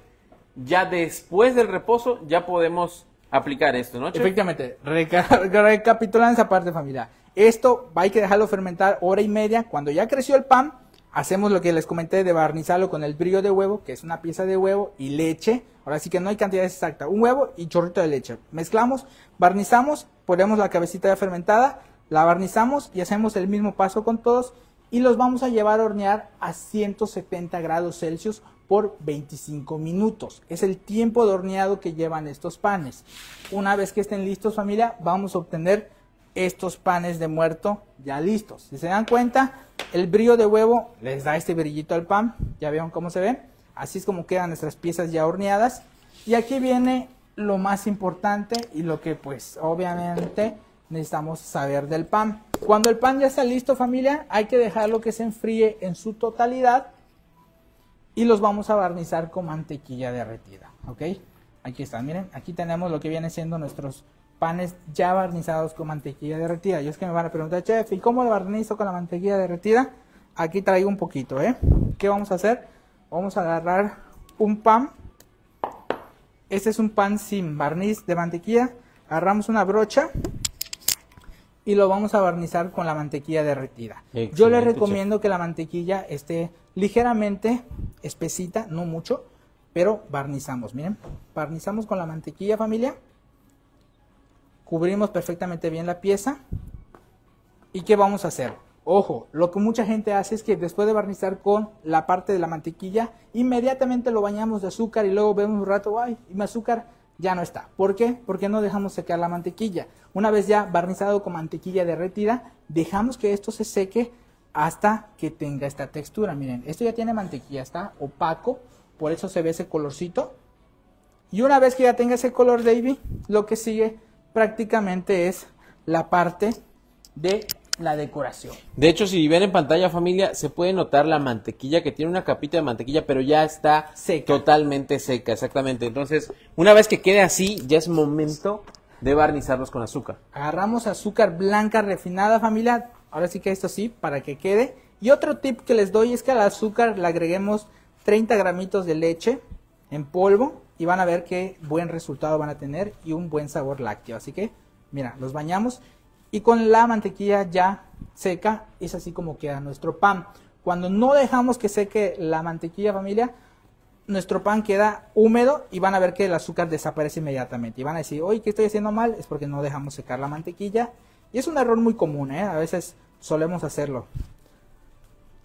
A: ya después del reposo, ya podemos aplicar esto, ¿no, chef?
B: Efectivamente, reca- recapitulando esa parte familia. Esto hay que dejarlo fermentar hora y media. Cuando ya creció el pan, hacemos lo que les comenté de barnizarlo con el brillo de huevo, que es una pieza de huevo y leche. Ahora sí que no hay cantidad exacta. Un huevo y chorrito de leche. Mezclamos, barnizamos, ponemos la cabecita ya fermentada, la barnizamos y hacemos el mismo paso con todos y los vamos a llevar a hornear a 170 grados Celsius por 25 minutos. Es el tiempo de horneado que llevan estos panes. Una vez que estén listos familia, vamos a obtener estos panes de muerto ya listos. Si se dan cuenta, el brillo de huevo les da este brillito al pan. Ya vieron cómo se ve. Así es como quedan nuestras piezas ya horneadas. Y aquí viene lo más importante y lo que pues obviamente necesitamos saber del pan. Cuando el pan ya está listo familia, hay que dejarlo que se enfríe en su totalidad y los vamos a barnizar con mantequilla derretida, ¿ok? Aquí están, miren, aquí tenemos lo que viene siendo nuestros panes ya barnizados con mantequilla derretida. Y es que me van a preguntar, chef, ¿y cómo lo barnizo con la mantequilla derretida? Aquí traigo un poquito, ¿eh? ¿Qué vamos a hacer? Vamos a agarrar un pan. Este es un pan sin barniz de mantequilla. Agarramos una brocha y lo vamos a barnizar con la mantequilla derretida. Yo les recomiendo que la mantequilla esté ligeramente espesita, no mucho, pero barnizamos, miren, barnizamos con la mantequilla familia, cubrimos perfectamente bien la pieza. ¿Y qué vamos a hacer? Ojo, lo que mucha gente hace es que después de barnizar con la parte de la mantequilla, inmediatamente lo bañamos de azúcar y luego vemos un rato, ay, y mi azúcar ya no está. ¿Por qué? Porque no dejamos secar la mantequilla. Una vez ya barnizado con mantequilla derretida, dejamos que esto se seque hasta que tenga esta textura. Miren, esto ya tiene mantequilla, está opaco, por eso se ve ese colorcito. Y una vez que ya tenga ese color, Davy, lo que sigue prácticamente es la parte de la decoración.
A: De hecho, si ven en pantalla familia, se puede notar la mantequilla que tiene una capita de mantequilla, pero ya está
B: Seca.
A: totalmente seca, exactamente. Entonces, una vez que quede así, ya es momento de barnizarlos con azúcar.
B: Agarramos azúcar blanca refinada, familia. Ahora sí que esto sí, para que quede. Y otro tip que les doy es que al azúcar le agreguemos 30 gramitos de leche en polvo y van a ver qué buen resultado van a tener y un buen sabor lácteo. Así que, mira, los bañamos y con la mantequilla ya seca es así como queda nuestro pan. Cuando no dejamos que seque la mantequilla, familia, nuestro pan queda húmedo y van a ver que el azúcar desaparece inmediatamente. Y van a decir, oye, ¿qué estoy haciendo mal? Es porque no dejamos secar la mantequilla. Y es un error muy común, ¿eh? A veces solemos hacerlo.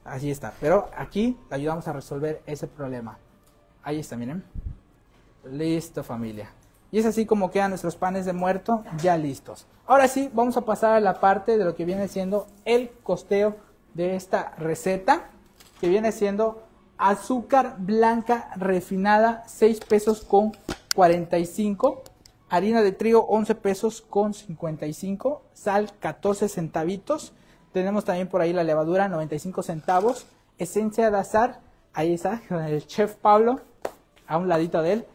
B: Así está. Pero aquí ayudamos a resolver ese problema. Ahí está, miren. Listo, familia. Y es así como quedan nuestros panes de muerto ya listos. Ahora sí, vamos a pasar a la parte de lo que viene siendo el costeo de esta receta, que viene siendo azúcar blanca refinada, 6 pesos con 45, harina de trigo, 11 pesos con 55, sal, 14 centavitos, tenemos también por ahí la levadura, 95 centavos, esencia de azar, ahí está, el chef Pablo, a un ladito de él,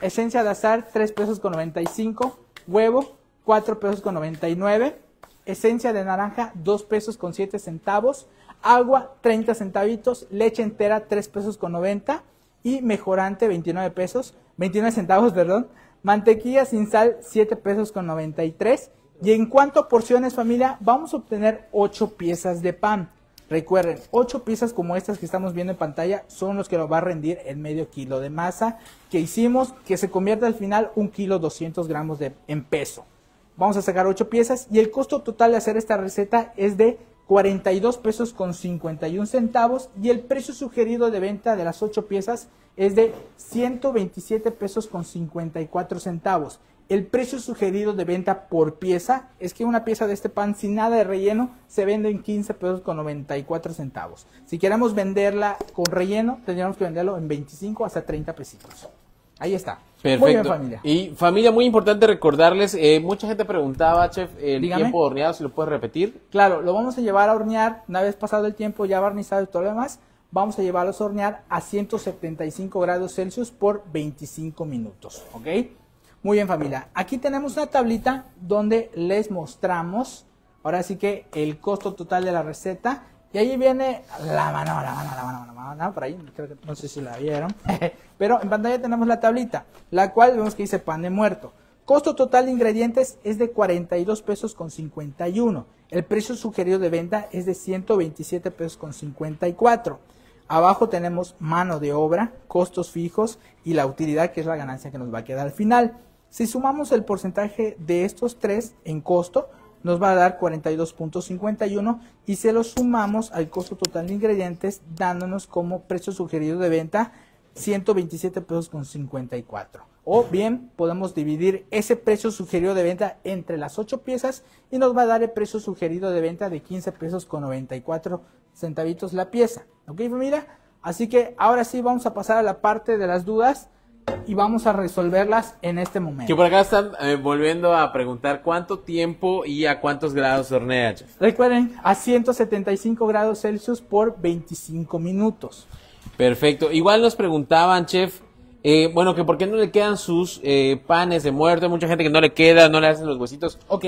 B: esencia de azar 3 pesos con 95, huevo 4 pesos con 99, esencia de naranja 2 pesos con 7 centavos, agua 30 centavitos, leche entera 3 pesos con 90 y mejorante 29 pesos, 29 centavos, perdón, mantequilla sin sal 7 pesos con 93 y en cuanto a porciones familia vamos a obtener 8 piezas de pan. Recuerden, 8 piezas como estas que estamos viendo en pantalla son los que nos va a rendir el medio kilo de masa que hicimos que se convierte al final un kilo 200 gramos de, en peso. Vamos a sacar 8 piezas y el costo total de hacer esta receta es de 42 pesos con 51 centavos y el precio sugerido de venta de las 8 piezas es de 127 pesos con 54 centavos. El precio sugerido de venta por pieza es que una pieza de este pan sin nada de relleno se vende en 15 pesos con 94 centavos. Si queremos venderla con relleno, tendríamos que venderlo en 25 hasta 30 pesitos. Ahí está.
A: Perfecto.
B: Muy bien, familia.
A: Y familia, muy importante recordarles, eh, mucha gente preguntaba, chef, el
B: Dígame.
A: tiempo de horneado, si lo puedes repetir.
B: Claro, lo vamos a llevar a hornear, una vez pasado el tiempo ya barnizado y todo lo demás, vamos a llevarlos a hornear a 175 grados Celsius por 25 minutos, ¿ok? Muy bien familia, aquí tenemos una tablita donde les mostramos, ahora sí que el costo total de la receta, y ahí viene la mano, la mano, la mano, la mano, por ahí, creo que no sé si la vieron, pero en pantalla tenemos la tablita, la cual vemos que dice pan de muerto. Costo total de ingredientes es de 42 pesos con 51. El precio sugerido de venta es de 127 pesos con 54. Abajo tenemos mano de obra, costos fijos y la utilidad que es la ganancia que nos va a quedar al final. Si sumamos el porcentaje de estos tres en costo, nos va a dar 42.51 y se lo sumamos al costo total de ingredientes dándonos como precio sugerido de venta 127 pesos con 54. O bien podemos dividir ese precio sugerido de venta entre las 8 piezas y nos va a dar el precio sugerido de venta de 15 pesos con 94 centavitos la pieza. ¿Ok familia? Así que ahora sí vamos a pasar a la parte de las dudas y vamos a resolverlas en este
A: Que
B: momento.
A: por acá están eh, volviendo a preguntar cuánto tiempo y a cuántos grados hornea, chef.
B: Recuerden, a 175 grados Celsius por 25 minutos.
A: Perfecto. Igual nos preguntaban, chef, eh, bueno, que por qué no le quedan sus eh, panes de muerto. Hay mucha gente que no le queda, no le hacen los huesitos.
B: Ok,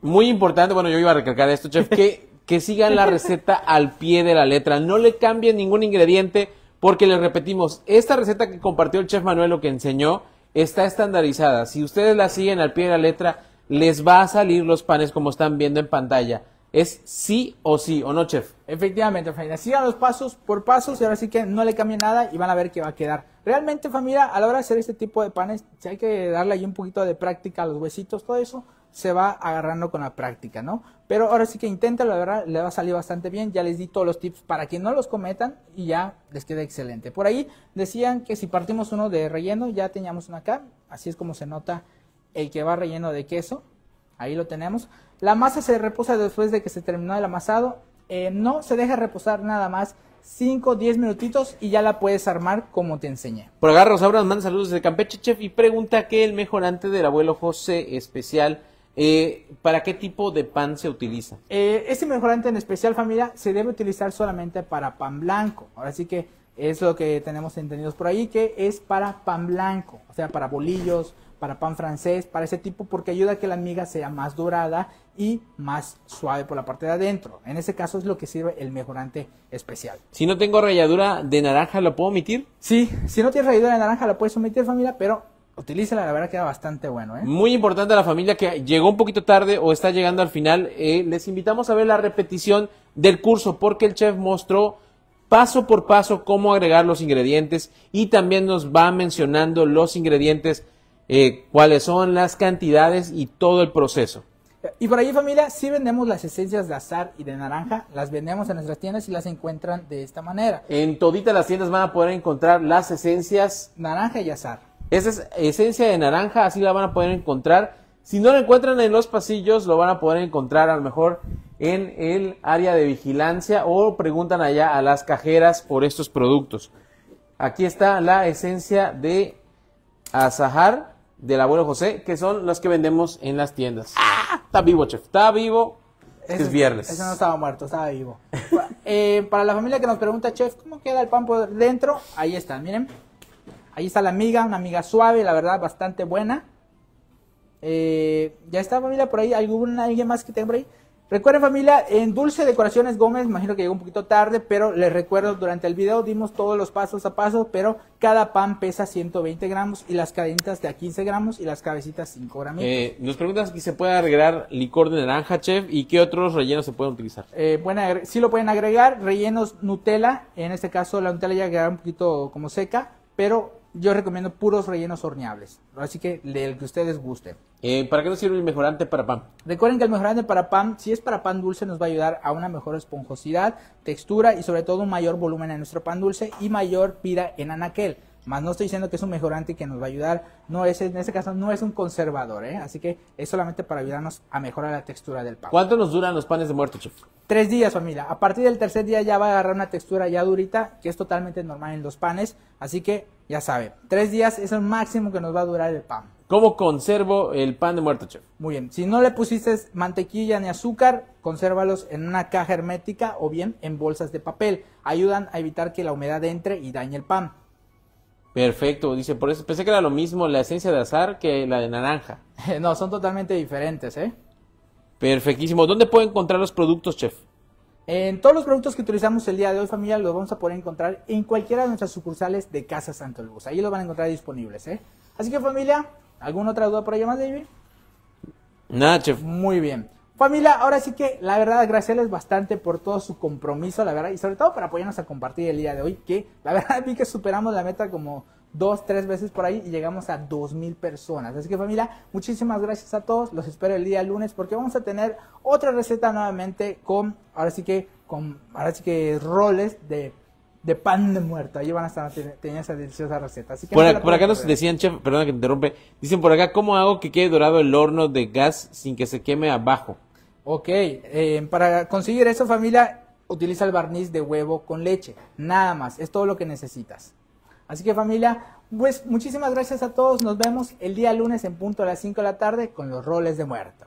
A: Muy importante, bueno, yo iba a recalcar esto, chef, que, que sigan la receta al pie de la letra. No le cambien ningún ingrediente, porque le repetimos, esta receta que compartió el chef Manuel, lo que enseñó, está estandarizada. Si ustedes la siguen al pie de la letra, les va a salir los panes como están viendo en pantalla. Es sí o sí, ¿o no, chef?
B: efectivamente, familia. Sigan los pasos por pasos y ahora sí que no le cambien nada y van a ver que va a quedar. Realmente, familia, a la hora de hacer este tipo de panes, si hay que darle ahí un poquito de práctica a los huesitos, todo eso, se va agarrando con la práctica, ¿no? Pero ahora sí que intenta, la verdad, le va a salir bastante bien. Ya les di todos los tips para que no los cometan y ya les quede excelente. Por ahí decían que si partimos uno de relleno, ya teníamos uno acá. Así es como se nota el que va relleno de queso. Ahí lo tenemos. La masa se reposa después de que se terminó el amasado. Eh, no se deja reposar nada más 5, 10 minutitos y ya la puedes armar como te enseñé.
A: Por acá Rosaura nos manda saludos desde Campeche, chef, y pregunta que el mejorante del abuelo José especial, eh, ¿para qué tipo de pan se utiliza?
B: Eh, este mejorante en especial, familia, se debe utilizar solamente para pan blanco. Ahora sí que es lo que tenemos entendidos por ahí, que es para pan blanco, o sea, para bolillos, para pan francés, para ese tipo, porque ayuda a que la miga sea más dorada y más suave por la parte de adentro. En ese caso es lo que sirve el mejorante especial.
A: Si no tengo ralladura de naranja, ¿lo puedo omitir?
B: Sí, si no tienes ralladura de naranja, la puedes omitir, familia, pero utilícela, la verdad queda bastante bueno. ¿eh?
A: Muy importante a la familia que llegó un poquito tarde o está llegando al final, eh, les invitamos a ver la repetición del curso porque el chef mostró paso por paso cómo agregar los ingredientes y también nos va mencionando los ingredientes eh, cuáles son las cantidades y todo el proceso.
B: Y por ahí familia, si vendemos las esencias de azar y de naranja, las vendemos en nuestras tiendas y las encuentran de esta manera.
A: En toditas las tiendas van a poder encontrar las esencias
B: naranja y azar.
A: Esa es esencia de naranja, así la van a poder encontrar. Si no la encuentran en los pasillos, lo van a poder encontrar a lo mejor en el área de vigilancia o preguntan allá a las cajeras por estos productos. Aquí está la esencia de azahar del abuelo José, que son los que vendemos en las tiendas. ¡Ah! Está vivo, chef, está vivo. es viernes.
B: Ese no estaba muerto, estaba vivo. Eh, para la familia que nos pregunta, chef, ¿cómo queda el pan por dentro? Ahí está, miren. Ahí está la miga, una miga suave, la verdad, bastante buena. Eh, ya está, familia, por ahí. ¿Algún, ¿Alguien más que tenga por ahí? Recuerden familia, en Dulce Decoraciones Gómez, imagino que llegó un poquito tarde, pero les recuerdo, durante el video dimos todos los pasos a paso, pero cada pan pesa 120 gramos y las cadenitas de a 15 gramos y las cabecitas 5 gramos.
A: Eh, nos preguntan si se puede agregar licor de naranja, chef, y qué otros rellenos se pueden utilizar.
B: Eh, bueno, sí lo pueden agregar, rellenos Nutella, en este caso la Nutella ya quedará un poquito como seca, pero yo recomiendo puros rellenos horneables. Así que del que ustedes gusten.
A: Eh, ¿Para qué nos sirve el mejorante para pan?
B: Recuerden que el mejorante para pan, si es para pan dulce, nos va a ayudar a una mejor esponjosidad, textura y sobre todo un mayor volumen en nuestro pan dulce y mayor vida en anaquel. Más no estoy diciendo que es un mejorante que nos va a ayudar, no es, en este caso no es un conservador, ¿eh? así que es solamente para ayudarnos a mejorar la textura del pan.
A: ¿Cuánto nos duran los panes de muerto, chef?
B: Tres días, familia. A partir del tercer día ya va a agarrar una textura ya durita, que es totalmente normal en los panes, así que ya sabe, tres días es el máximo que nos va a durar el pan.
A: ¿Cómo conservo el pan de muerto, chef?
B: Muy bien, si no le pusiste mantequilla ni azúcar, consérvalos en una caja hermética o bien en bolsas de papel. Ayudan a evitar que la humedad entre y dañe el pan.
A: Perfecto, dice, por eso pensé que era lo mismo la esencia de azar que la de naranja.
B: no, son totalmente diferentes, ¿eh?
A: Perfectísimo. ¿Dónde puedo encontrar los productos, chef?
B: En todos los productos que utilizamos el día de hoy, familia, los vamos a poder encontrar en cualquiera de nuestras sucursales de Casa Santo Luz. Ahí los van a encontrar disponibles, ¿eh? Así que, familia, ¿alguna otra duda por ahí más, David?
A: Nada, chef.
B: Muy bien. Familia, ahora sí que la verdad agradecerles bastante por todo su compromiso, la verdad, y sobre todo por apoyarnos a compartir el día de hoy, que la verdad vi que superamos la meta como dos, tres veces por ahí y llegamos a dos mil personas. Así que familia, muchísimas gracias a todos, los espero el día lunes porque vamos a tener otra receta nuevamente con, ahora sí que, con, ahora sí que roles de de pan de muerto. Ahí van a estar teniendo esa deliciosa receta. Así que
A: por, acá nos decían, chef, perdona que te interrumpe, dicen por acá, ¿cómo hago que quede dorado el horno de gas sin que se queme abajo?
B: Ok, eh, para conseguir eso familia, utiliza el barniz de huevo con leche. Nada más, es todo lo que necesitas. Así que familia, pues muchísimas gracias a todos. Nos vemos el día lunes en punto a las 5 de la tarde con los roles de muerto.